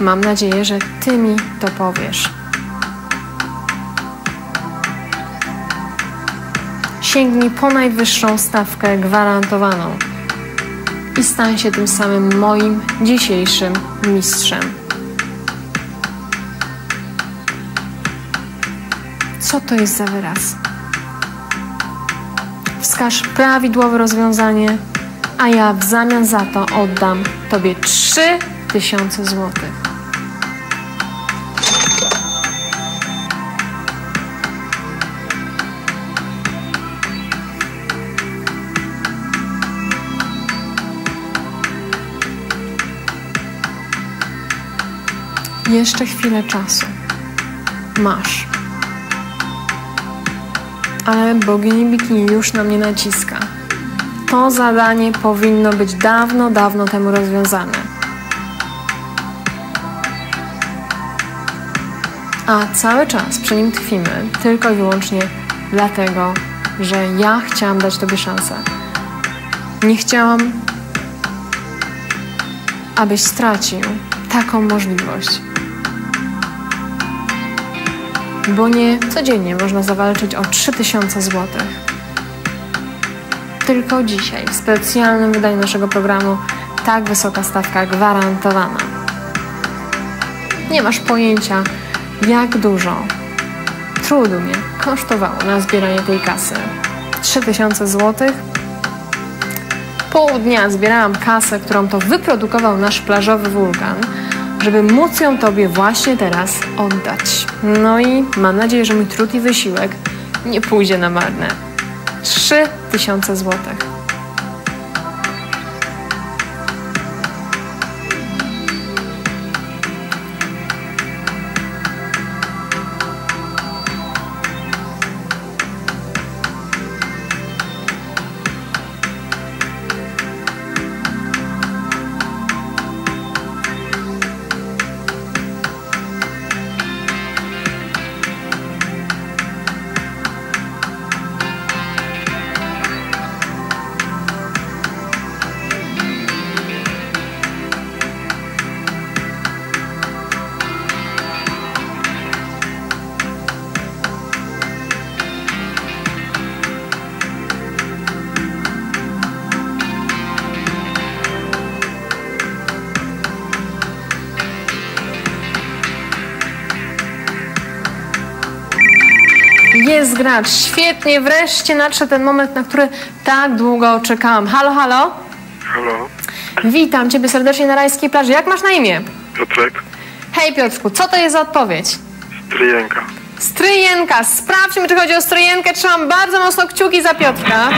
Mam nadzieję, że ty mi to powiesz. Sięgnij po najwyższą stawkę gwarantowaną i stań się tym samym moim dzisiejszym mistrzem. Co to jest za wyraz? Wskaż prawidłowe rozwiązanie, a ja w zamian za to oddam Tobie 3000 złotych. Jeszcze chwilę czasu. masz. Ale bogini bikini już na mnie naciska. To zadanie powinno być dawno, dawno temu rozwiązane. A cały czas przy nim tkwimy tylko i wyłącznie dlatego, że ja chciałam dać Tobie szansę. Nie chciałam, abyś stracił taką możliwość. Bo nie codziennie można zawalczyć o 3000 zł. Tylko dzisiaj, w specjalnym wydaniu naszego programu, tak wysoka stawka gwarantowana. Nie masz pojęcia, jak dużo trudu mnie kosztowało na zbieranie tej kasy. 3000 zł. Pół dnia zbierałam kasę, którą to wyprodukował nasz plażowy wulkan, żeby móc ją Tobie właśnie teraz oddać. No i mam nadzieję, że mój trud i wysiłek nie pójdzie na marne. 3000 złotych. Gracz, świetnie, wreszcie nadszedł ten moment, na który tak długo czekałam. Halo, halo? Halo, Witam Ciebie serdecznie na rajskiej plaży. Jak masz na imię? Piotrek, Hej Piotrku, co to jest za odpowiedź? Stryjenka. Stryjenka. Sprawdźmy, czy chodzi o stryjenkę. Trzymam bardzo mocno kciuki za Piotrka.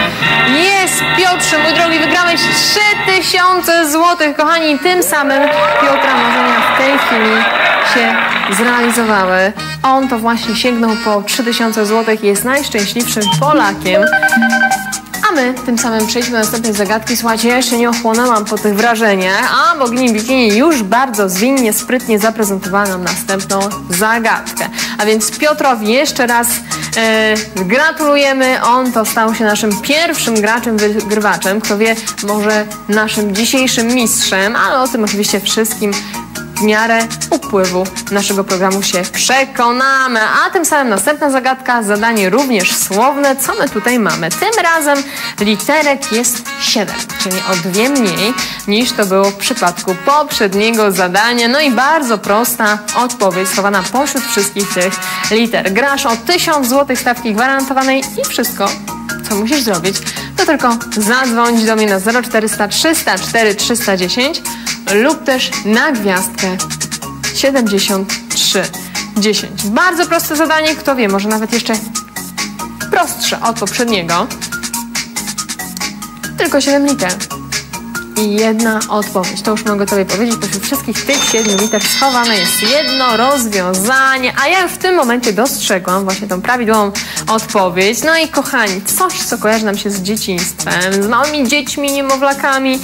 Jest, Piotrze, mój drogi, wygrałeś 3000 zł. Kochani, tym samym Piotra marzenia w tej chwili się zrealizowały. On to właśnie sięgnął po 3000 zł i jest najszczęśliwszym Polakiem. A my tym samym przejdźmy do następnej zagadki. Słuchajcie, ja jeszcze nie ochłonęłam po tych wrażeniach, a bogini bikini już bardzo zwinnie, sprytnie zaprezentowała nam następną zagadkę. A więc Piotrowi jeszcze raz e, gratulujemy. On to stał się naszym pierwszym graczem wygrywaczem. Kto wie, może naszym dzisiejszym mistrzem, ale o tym oczywiście wszystkim w miarę upływu naszego programu się przekonamy. A tym samym następna zagadka, zadanie również słowne. Co my tutaj mamy? Tym razem literek jest 7, czyli o dwie mniej niż to było w przypadku poprzedniego zadania. No i bardzo prosta odpowiedź schowana pośród wszystkich tych liter. Grasz o 1000 zł stawki gwarantowanej i wszystko, co musisz zrobić, to tylko zadzwonić do mnie na 0400 304 310 lub też na gwiazdkę 73 10. Bardzo proste zadanie, kto wie, może nawet jeszcze prostsze od poprzedniego. Tylko 7 liter. I jedna odpowiedź. To już mogę Tobie powiedzieć, pośród wszystkich tych siedmiu liter schowane jest jedno rozwiązanie, a ja w tym momencie dostrzegłam właśnie tą prawidłową odpowiedź. No i kochani, coś, co kojarzy nam się z dzieciństwem, z małymi dziećmi, niemowlakami,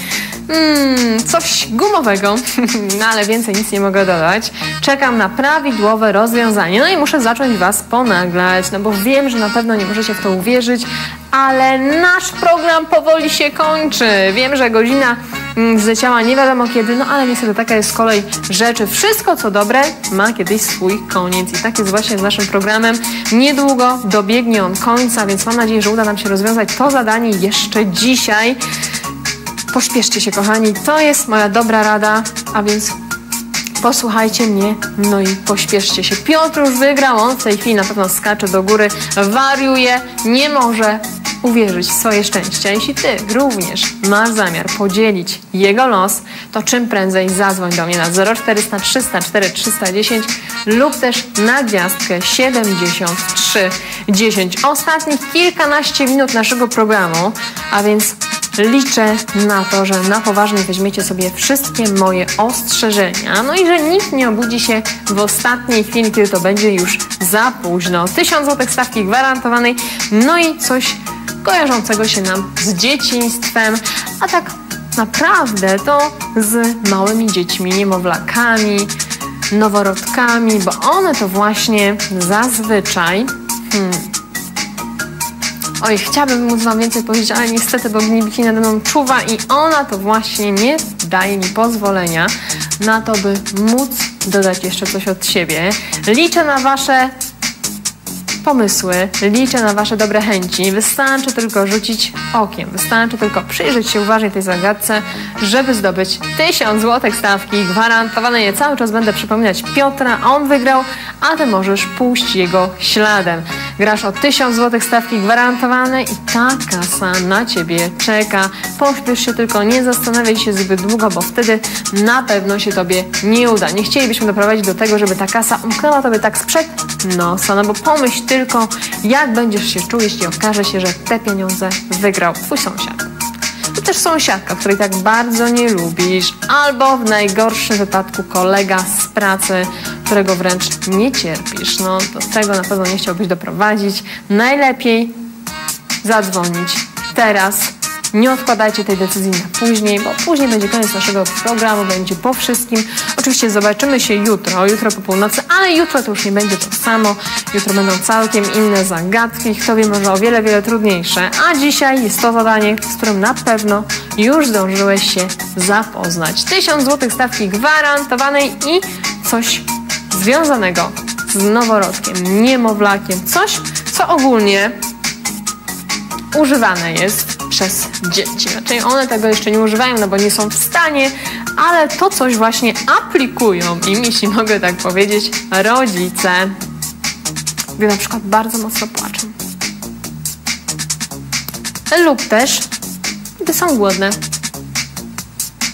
mm, coś gumowego, no ale więcej nic nie mogę dodać. Czekam na prawidłowe rozwiązanie. No i muszę zacząć Was ponaglać, no bo wiem, że na pewno nie możecie w to uwierzyć, ale nasz program powoli się kończy. Wiem, że godzina mm, zleciała nie wiadomo kiedy, no ale niestety taka jest kolej rzeczy. Wszystko co dobre ma kiedyś swój koniec i tak jest właśnie z naszym programem. Niedługo dobiegnie on końca, więc mam nadzieję, że uda nam się rozwiązać to zadanie jeszcze dzisiaj. Pośpieszcie się, kochani, to jest moja dobra rada, a więc posłuchajcie mnie, no i pośpieszcie się. Piotr już wygrał, on w tej chwili na pewno skacze do góry, wariuje, nie może uwierzyć w swoje szczęście. Jeśli ty również masz zamiar podzielić jego los, to czym prędzej zadzwoń do mnie na 0400 304 310 lub też na gwiazdkę 73 10. Ostatnich kilkanaście minut naszego programu, a więc liczę na to, że na poważnie weźmiecie sobie wszystkie moje ostrzeżenia. No i że nikt nie obudzi się w ostatniej chwili, kiedy to będzie już za późno. 1000 zł stawki gwarantowanej, no i coś kojarzącego się nam z dzieciństwem, a tak naprawdę to z małymi dziećmi, niemowlakami, noworodkami, bo one to właśnie zazwyczaj. Hmm, Oj, chciałabym móc Wam więcej powiedzieć, ale niestety Bognibiki nade mną czuwa i ona to właśnie nie daje mi pozwolenia na to, by móc dodać jeszcze coś od siebie. Liczę na Wasze pomysły, liczę na Wasze dobre chęci. Wystarczy tylko rzucić okiem, wystarczy tylko przyjrzeć się uważnie tej zagadce, żeby zdobyć 1000 zł stawki gwarantowane. Je cały czas będę przypominać Piotra, on wygrał, a Ty możesz pójść jego śladem. Grasz o 1000 zł stawki gwarantowane i ta kasa na Ciebie czeka. Pośpiesz się tylko, nie zastanawiaj się zbyt długo, bo wtedy na pewno się Tobie nie uda. Nie chcielibyśmy doprowadzić do tego, żeby ta kasa umknęła Tobie tak sprzed nosa, no bo pomyśl tylko, jak będziesz się czuł, jeśli okaże się, że te pieniądze wygrał Twój sąsiad. Też sąsiadka, której tak bardzo nie lubisz, albo w najgorszym wypadku kolega z pracy, którego wręcz nie cierpisz. No do tego na pewno nie chciałbyś doprowadzić. Najlepiej zadzwonić teraz. Nie odkładajcie tej decyzji na później, bo później będzie koniec naszego programu, będzie po wszystkim. Oczywiście zobaczymy się jutro, jutro po północy, ale jutro to już nie będzie to samo. Jutro będą całkiem inne zagadki, kto wie, może o wiele, wiele trudniejsze. A dzisiaj jest to zadanie, z którym na pewno już zdążyłeś się zapoznać. 1000 zł stawki gwarantowanej i coś związanego z noworodkiem, niemowlakiem. Coś, co ogólnie używane jest przez dzieci. Raczej one tego jeszcze nie używają, no bo nie są w stanie, ale to coś właśnie aplikują im, jeśli mogę tak powiedzieć, rodzice, gdy na przykład bardzo mocno płaczą. Lub też, gdy są głodne.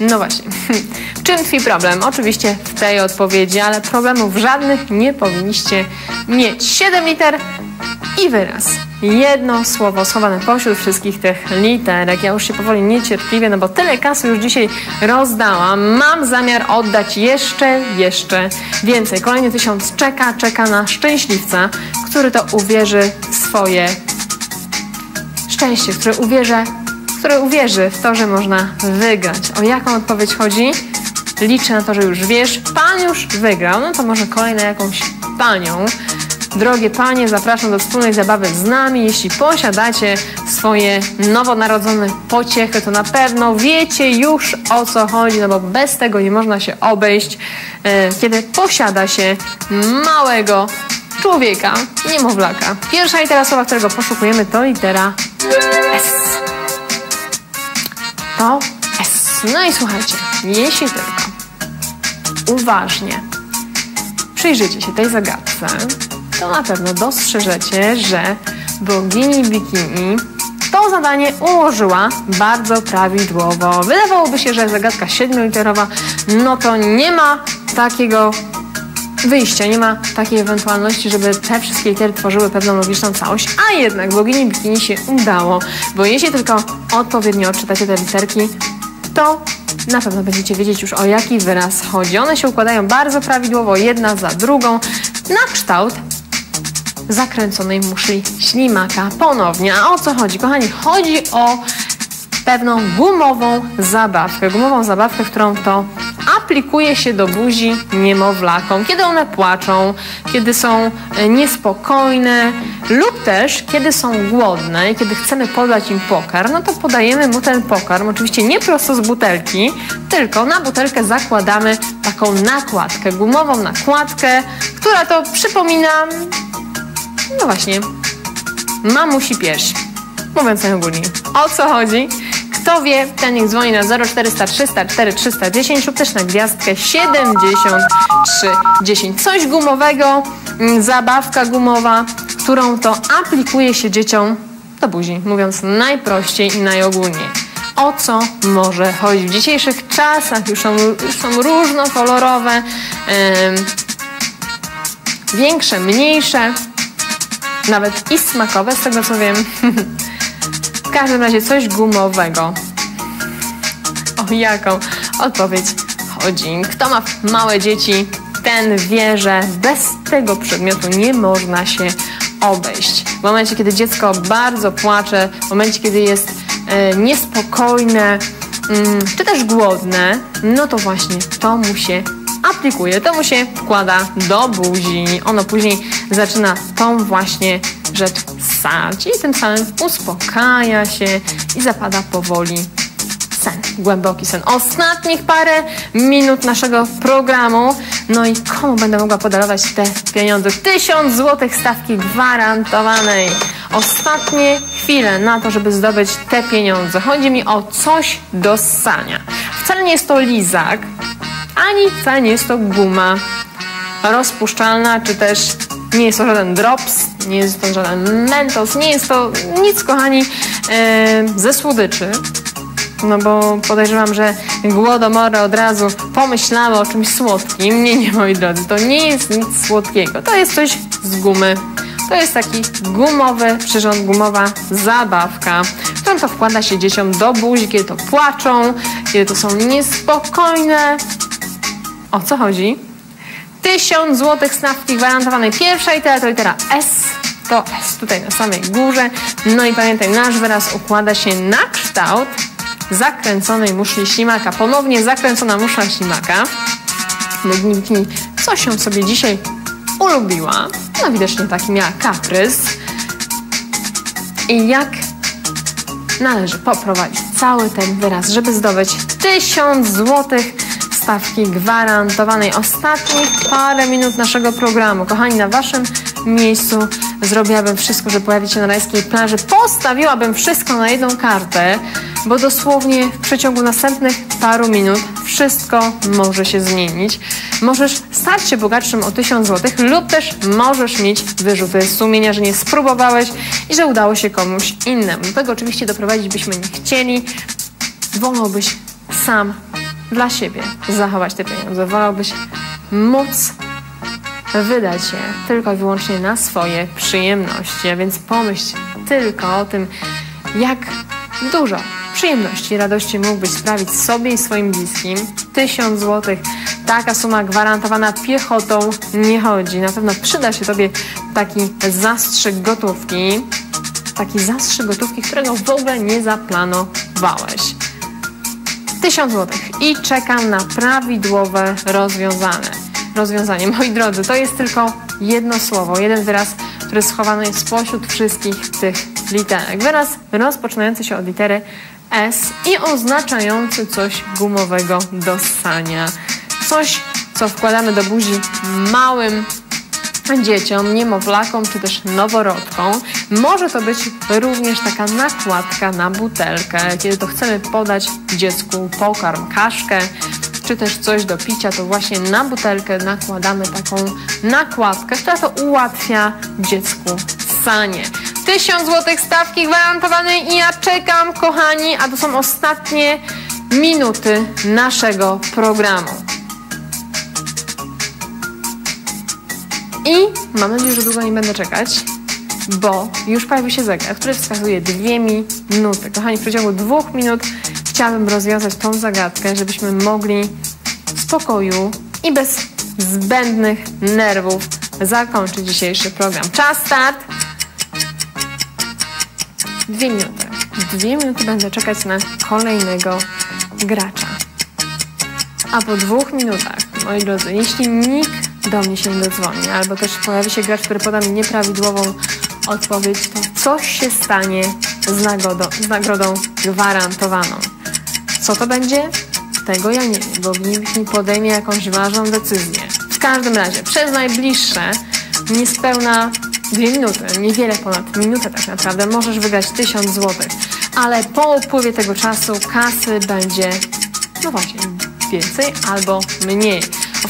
No właśnie. W czym tkwi problem? Oczywiście w tej odpowiedzi, ale problemów żadnych nie powinniście mieć. 7 liter i wyraz. Jedno słowo schowane pośród wszystkich tych literek. Ja już się powoli niecierpliwie, no bo tyle kasy już dzisiaj rozdałam. Mam zamiar oddać jeszcze, jeszcze więcej. Kolejny tysiąc czeka, czeka na szczęśliwca, który to uwierzy w swoje szczęście, który uwierzy, który uwierzy w to, że można wygrać. O jaką odpowiedź chodzi? Liczę na to, że już wiesz. Pan już wygrał, no to może kolejna jakąś panią. Drogie panie, zapraszam do wspólnej zabawy z nami. Jeśli posiadacie swoje nowonarodzone pociechy, to na pewno wiecie już o co chodzi, no bo bez tego nie można się obejść, e, kiedy posiada się małego człowieka, niemowlaka. Pierwsza litera słowa, którego poszukujemy, to litera S. To S. No i słuchajcie, jeśli tylko uważnie przyjrzycie się tej zagadce, to na pewno dostrzeżecie, że bogini bikini to zadanie ułożyła bardzo prawidłowo. Wydawałoby się, że zagadka siedmioliterowa, no to nie ma takiego wyjścia, nie ma takiej ewentualności, żeby te wszystkie litery tworzyły pewną logiczną całość, a jednak bogini bikini się udało, bo jeśli tylko odpowiednio odczytacie te literki, to na pewno będziecie wiedzieć już o jaki wyraz chodzi. One się układają bardzo prawidłowo, jedna za drugą, na kształt zakręconej muszli ślimaka. Ponownie, a o co chodzi? Kochani, chodzi o pewną gumową zabawkę. Gumową zabawkę, którą to aplikuje się do buzi niemowlakom, kiedy one płaczą, kiedy są e, niespokojne lub też kiedy są głodne i kiedy chcemy podać im pokarm, no to podajemy mu ten pokarm, oczywiście nie prosto z butelki, tylko na butelkę zakładamy taką nakładkę, gumową nakładkę, która to przypomina, no właśnie, mamusi pierś. Mówiąc najogólniej. O co chodzi? Kto wie, ten niech dzwoni na 0400 304 310 lub też na gwiazdkę 7310. Coś gumowego, mm, zabawka gumowa, którą to aplikuje się dzieciom do buzi, mówiąc najprościej i najogólniej. O co może chodzić? W dzisiejszych czasach już są, już są różnokolorowe, ym, większe, mniejsze, nawet i smakowe, z tego co wiem. W każdym razie coś gumowego. o jaką odpowiedź chodzi. Kto ma małe dzieci, ten wie, że bez tego przedmiotu nie można się obejść. W momencie, kiedy dziecko bardzo płacze, w momencie, kiedy jest e, niespokojne, mm, czy też głodne, no to właśnie to mu się aplikuje, to mu się wkłada do buzi. Ono później zaczyna tą właśnie rzecz ssać i tym samym uspokaja się i zapada powoli sen, głęboki sen. Ostatnich parę minut naszego programu. No i komu będę mogła podarować te pieniądze? Tysiąc złotych stawki gwarantowanej. Ostatnie chwile na to, żeby zdobyć te pieniądze. Chodzi mi o coś do ssania. Wcale nie jest to lizak, ani wcale nie jest to guma rozpuszczalna, czy też nie jest to żaden drops, nie jest to żaden mentos, nie jest to nic, kochani, e, ze słodyczy. No bo podejrzewam, że głodomory od razu pomyślały o czymś słodkim. Nie, nie, moi drodzy, to nie jest nic słodkiego. To jest coś z gumy. To jest taki gumowy przyrząd, gumowa zabawka, którą to wkłada się dzieciom do buzi, kiedy to płaczą, kiedy to są niespokojne. O co chodzi? 1000 złotych stawki gwarantowanej. Pierwsza litera to litera S. To S tutaj na samej górze. No i pamiętaj, nasz wyraz układa się na kształt zakręconej muszli ślimaka. Ponownie zakręcona muszla ślimaka. Bogini coś się sobie dzisiaj ulubiła. No widocznie taki miała kaprys. I jak należy poprowadzić cały ten wyraz, żeby zdobyć 1000 złotych stawki gwarantowanej. Ostatnich parę minut naszego programu. Kochani, na Waszym miejscu zrobiłabym wszystko, żeby pojawić się na rajskiej plaży. Postawiłabym wszystko na jedną kartę, bo dosłownie w przeciągu następnych paru minut wszystko może się zmienić. Możesz stać się bogatszym o 1000 zł lub też możesz mieć wyrzuty sumienia, że nie spróbowałeś i że udało się komuś innemu. Tego oczywiście doprowadzić byśmy nie chcieli. Wolałbyś sam dla siebie zachować te pieniądze. Wolałbyś móc wydać je tylko i wyłącznie na swoje przyjemności. A więc pomyśl tylko o tym, jak dużo przyjemności i radości mógłbyś sprawić sobie i swoim bliskim. Tysiąc złotych, taka suma gwarantowana piechotą nie chodzi. Na pewno przyda się Tobie taki zastrzyk gotówki, taki zastrzyk gotówki, którego w ogóle nie zaplanowałeś. Tysiąc złotych i czekam na prawidłowe rozwiązane. rozwiązanie. Moi drodzy, to jest tylko jedno słowo, jeden wyraz, który schowany jest spośród wszystkich tych literek. Wyraz rozpoczynający się od litery S i oznaczający coś gumowego do ssania. Coś, co wkładamy do buzi małym dzieciom, niemowlakom czy też noworodkom. Może to być również taka nakładka na butelkę, kiedy to chcemy podać dziecku pokarm, kaszkę czy też coś do picia, to właśnie na butelkę nakładamy taką nakładkę, która to ułatwia dziecku ssanie. 1000 zł stawki gwarantowanej i ja czekam, kochani, a to są ostatnie minuty naszego programu. I mam nadzieję, że długo nie będę czekać, bo już pojawił się zegar, który wskazuje dwie minuty. Kochani, w przeciągu dwóch minut chciałabym rozwiązać tą zagadkę, żebyśmy mogli w spokoju i bez zbędnych nerwów zakończyć dzisiejszy program. Czas start! Dwie minuty. Dwie minuty będę czekać na kolejnego gracza. A po dwóch minutach, moi drodzy, jeśli nikt do mnie się nie dodzwoni, albo też pojawi się gracz, który poda mi nieprawidłową odpowiedź, to coś się stanie z nagrodą, z nagrodą gwarantowaną. Co to będzie? Tego ja nie wiem, bo nikt mi podejmie jakąś ważną decyzję. W każdym razie, przez najbliższe niespełna dwie minuty, niewiele ponad minutę tak naprawdę, możesz wygrać 1000 zł. Ale po upływie tego czasu kasy będzie, no właśnie, więcej albo mniej.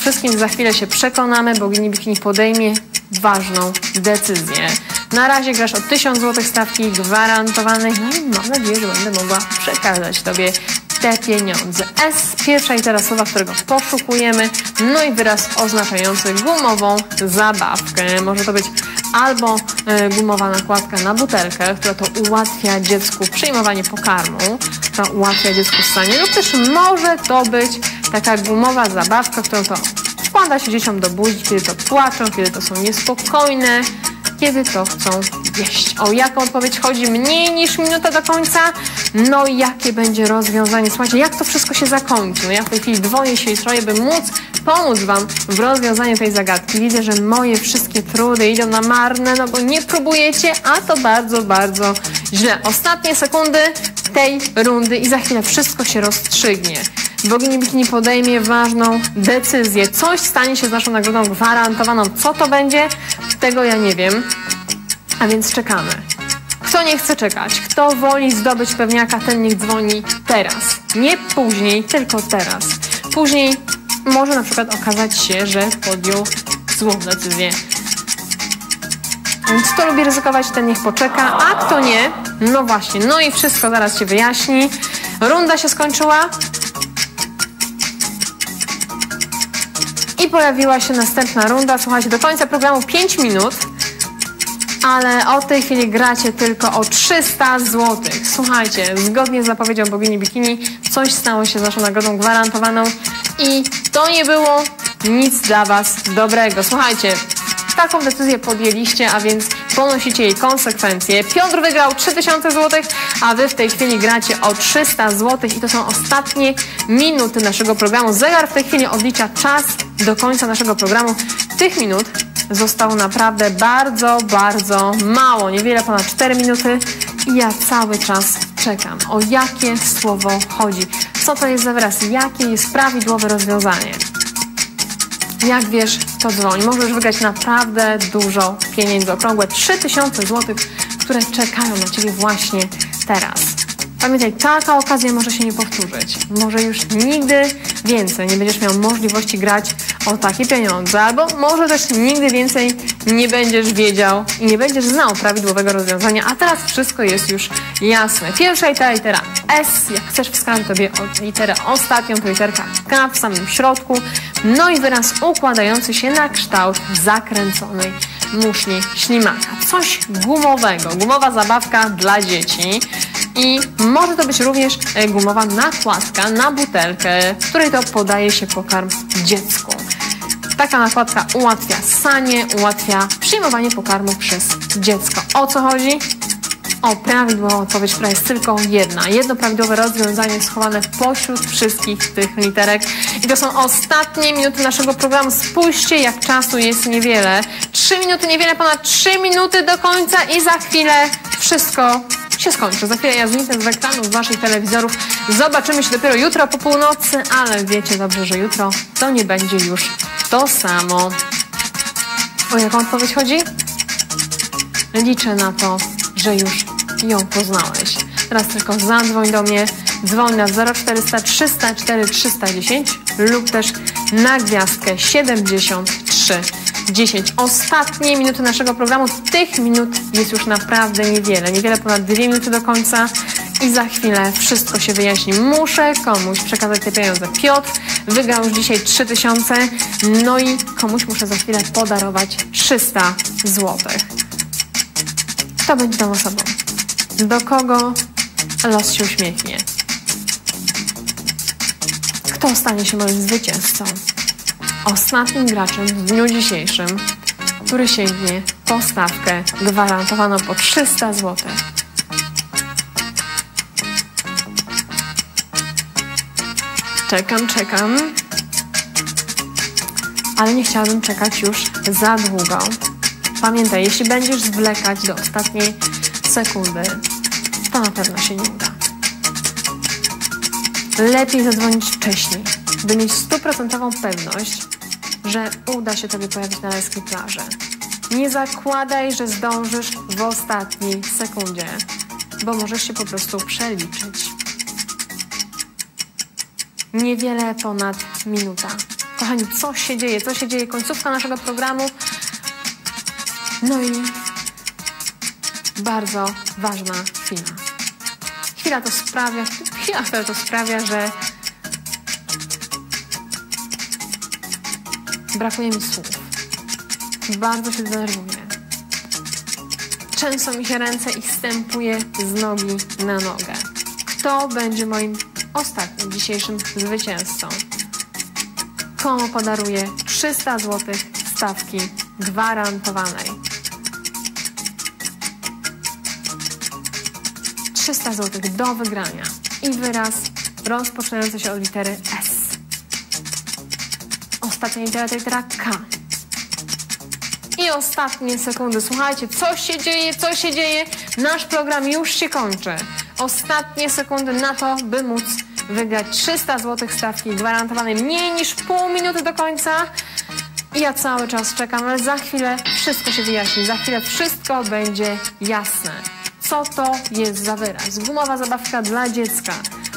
Wszystkim za chwilę się przekonamy, bo Gini Bikini podejmie ważną decyzję. Na razie grasz o 1000 zł stawki gwarantowanej no i mam nadzieję, że będę mogła przekazać Tobie te pieniądze. S, pierwsza litera słowa, którego poszukujemy, no i wyraz oznaczający gumową zabawkę. Może to być albo e, gumowa nakładka na butelkę, która to ułatwia dziecku przyjmowanie pokarmu, która ułatwia dziecku stanie, lub też może to być taka gumowa zabawka, którą to wkłada się dzieciom do buzi, kiedy to płaczą, kiedy to są niespokojne, kiedy to chcą jeść. O jaką odpowiedź chodzi? Mniej niż minuta do końca? No i jakie będzie rozwiązanie? Słuchajcie, jak to wszystko się zakończy? No ja w tej chwili dwoję się i troje, by móc pomóc Wam w rozwiązaniu tej zagadki. Widzę, że moje wszystkie trudy idą na marne, no bo nie próbujecie, a to bardzo, bardzo źle. Ostatnie sekundy tej rundy i za chwilę wszystko się rozstrzygnie. Bogini Bikini podejmie ważną decyzję. Coś stanie się z naszą nagrodą gwarantowaną. Co to będzie? Tego ja nie wiem. A więc czekamy. Kto nie chce czekać, kto woli zdobyć pewniaka, ten niech dzwoni teraz. Nie później, tylko teraz. Później może na przykład okazać się, że podjął złą decyzję. Więc kto lubi ryzykować, ten niech poczeka, a kto nie, no właśnie, no i wszystko zaraz się wyjaśni. Runda się skończyła. Pojawiła się następna runda. Słuchajcie, do końca programu 5 minut, ale od tej chwili gracie tylko o 300 zł. Słuchajcie, zgodnie z zapowiedzią bogini Bikini, coś stało się z naszą nagrodą gwarantowaną i to nie było nic dla Was dobrego. Słuchajcie, taką decyzję podjęliście, a więc ponosicie jej konsekwencje. Piotr wygrał 3000 zł, a Wy w tej chwili gracie o 300 zł i to są ostatnie minuty naszego programu. Zegar w tej chwili odlicza czas do końca naszego programu. Tych minut zostało naprawdę bardzo, bardzo mało. Niewiele ponad 4 minuty i ja cały czas czekam. O jakie słowo chodzi? Co to jest za wyraz? Jakie jest prawidłowe rozwiązanie? Jak wiesz, to dzwoń. Możesz wygrać naprawdę dużo pieniędzy. Okrągłe 3000 zł, które czekają na Ciebie właśnie teraz. Pamiętaj, taka okazja może się nie powtórzyć. Może już nigdy więcej nie będziesz miał możliwości grać o takie pieniądze, albo może też nigdy więcej nie będziesz wiedział i nie będziesz znał prawidłowego rozwiązania, a teraz wszystko jest już jasne. Pierwsza litera, litera S, jak chcesz wskazać Tobie literę ostatnią, to literka K w samym środku, no i wyraz układający się na kształt zakręconej muszli ślimaka. Coś gumowego, gumowa zabawka dla dzieci. I może to być również e, gumowa nakładka na butelkę, w której to podaje się pokarm dziecku. Taka nakładka ułatwia sanie, ułatwia przyjmowanie pokarmu przez dziecko. O co chodzi? O prawidłową odpowiedź, która jest tylko jedna. Jedno prawidłowe rozwiązanie schowane pośród wszystkich tych literek. I to są ostatnie minuty naszego programu. Spójrzcie, jak czasu jest niewiele. Trzy minuty, niewiele ponad trzy minuty do końca i za chwilę wszystko się skończy. Za chwilę ja zniknę z ekranów waszych telewizorów. Zobaczymy się dopiero jutro po północy, ale wiecie dobrze, że jutro to nie będzie już to samo. O jaką odpowiedź chodzi? Liczę na to, że już ją poznałeś. Teraz tylko zadzwoń do mnie, dzwoń na 0400 304 310 lub też na gwiazdkę 73 10. Ostatnie minuty naszego programu. Tych minut jest już naprawdę niewiele. Niewiele ponad dwie minuty do końca i za chwilę wszystko się wyjaśni. Muszę komuś przekazać te pieniądze. Piotr wygrał już dzisiaj 3000, no i komuś muszę za chwilę podarować 300 złotych. Kto będzie tą osobą? Do kogo los się uśmiechnie? Kto stanie się moim zwycięzcą? Ostatnim graczem w dniu dzisiejszym, który sięgnie po stawkę gwarantowaną po 300 zł. Czekam, czekam. Ale nie chciałabym czekać już za długo. Pamiętaj, jeśli będziesz zwlekać do ostatniej sekundy, to na pewno się nie uda. Lepiej zadzwonić wcześniej, by mieć stuprocentową pewność, że uda się Tobie pojawić na leskiej plaży. Nie zakładaj, że zdążysz w ostatniej sekundzie, bo możesz się po prostu przeliczyć. Niewiele ponad minuta. Kochani, co się dzieje? Co się dzieje? Końcówka naszego programu. No i bardzo ważna chwila. Chwila to sprawia, chwila, to sprawia, że brakuje mi słów. Bardzo się denerwuję. Często mi się ręce i stępuje z nogi na nogę. Kto będzie moim ostatnim dzisiejszym zwycięzcą? Komu podaruję 300 zł stawki gwarantowanej? 300 zł do wygrania i wyraz rozpoczynający się od litery S. Ostatnia litera to litera. I ostatnie sekundy. Słuchajcie, co się dzieje, co się dzieje? Nasz program już się kończy. Ostatnie sekundy na to, by móc wygrać 300 zł stawki gwarantowanej mniej niż pół minuty do końca. I ja cały czas czekam, ale za chwilę wszystko się wyjaśni. Za chwilę wszystko będzie jasne. Co to jest za wyraz? Gumowa zabawka dla dziecka,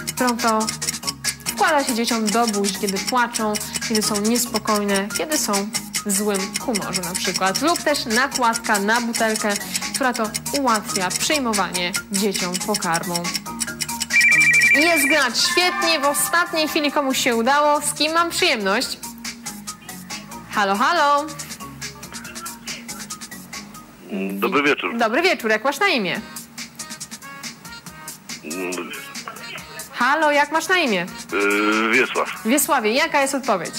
którą to wkłada się dzieciom do buzi, kiedy płaczą, kiedy są niespokojne, kiedy są w złym humorze na przykład. Lub też nakładka na butelkę, która to ułatwia przyjmowanie dzieciom pokarmu. Jest grać świetnie, w ostatniej chwili komuś się udało. Z kim mam przyjemność? Halo, halo. Dobry wieczór. Dobry wieczór, jak masz na imię? Halo, jak masz na imię? Yy, Wiesław. Wiesławie, jaka jest odpowiedź?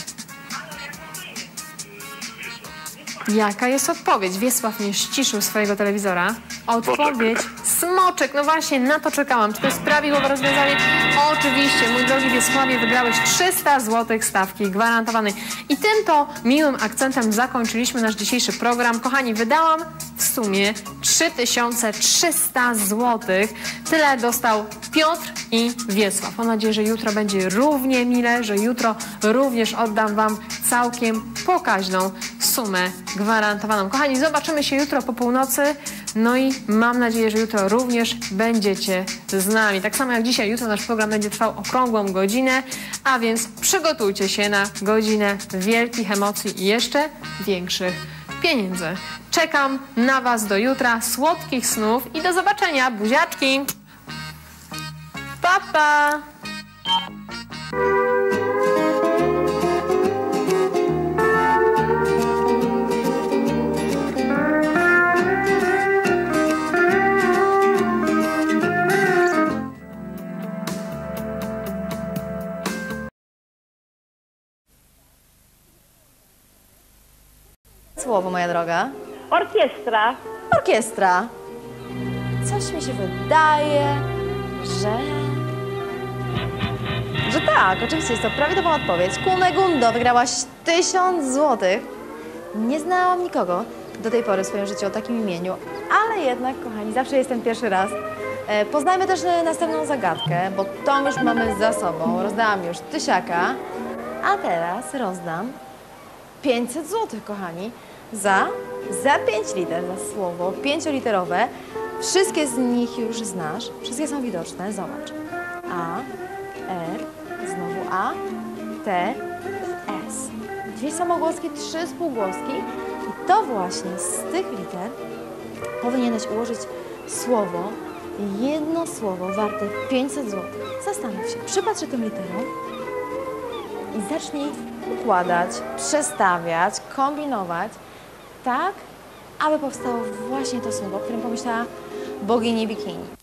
Jaka jest odpowiedź? Wiesław nie ściszył swojego telewizora. Odpowiedź smoczek. No właśnie, na to czekałam. Czy to jest prawidłowe rozwiązanie? Oczywiście, mój drogi Wiesławie, wygrałeś 300 zł stawki gwarantowanej. I tym to miłym akcentem zakończyliśmy nasz dzisiejszy program. Kochani, wydałam w sumie 3300 zł. Tyle dostał Piotr i Wiesław. Mam nadzieję, że jutro będzie równie mile, że jutro również oddam Wam całkiem pokaźną sumę gwarantowaną. Kochani, zobaczymy się jutro po północy. No i mam nadzieję, że jutro również będziecie z nami. Tak samo jak dzisiaj, jutro nasz program będzie trwał okrągłą godzinę, a więc przygotujcie się na godzinę wielkich emocji i jeszcze większych pieniędzy. Czekam na Was do jutra, słodkich snów i do zobaczenia. Buziaczki! Pa, pa! Słowo, moja droga. Orkiestra. Orkiestra. Coś mi się wydaje, że... Że tak, oczywiście jest to prawidłowa odpowiedź. Kunegundo, wygrałaś 1000 złotych. Nie znałam nikogo do tej pory w swoim życiu o takim imieniu, ale jednak, kochani, zawsze jest ten pierwszy raz. E, Poznajmy też e, następną zagadkę, bo tą już mamy za sobą. Rozdałam już tysiaka, a teraz rozdam 500 zł, kochani, za, za 5 liter, za słowo pięcioliterowe. Wszystkie z nich już znasz, wszystkie są widoczne, zobacz. A, R, znowu A, T S. Dwie samogłoski, trzy spółgłoski i to właśnie z tych liter powinieneś ułożyć słowo, jedno słowo warte 500 zł. Zastanów się, przypatrz się tym literom i zacznij układać, przestawiać, kombinować, tak, aby powstało właśnie to słowo, o którym pomyślała bogini bikini.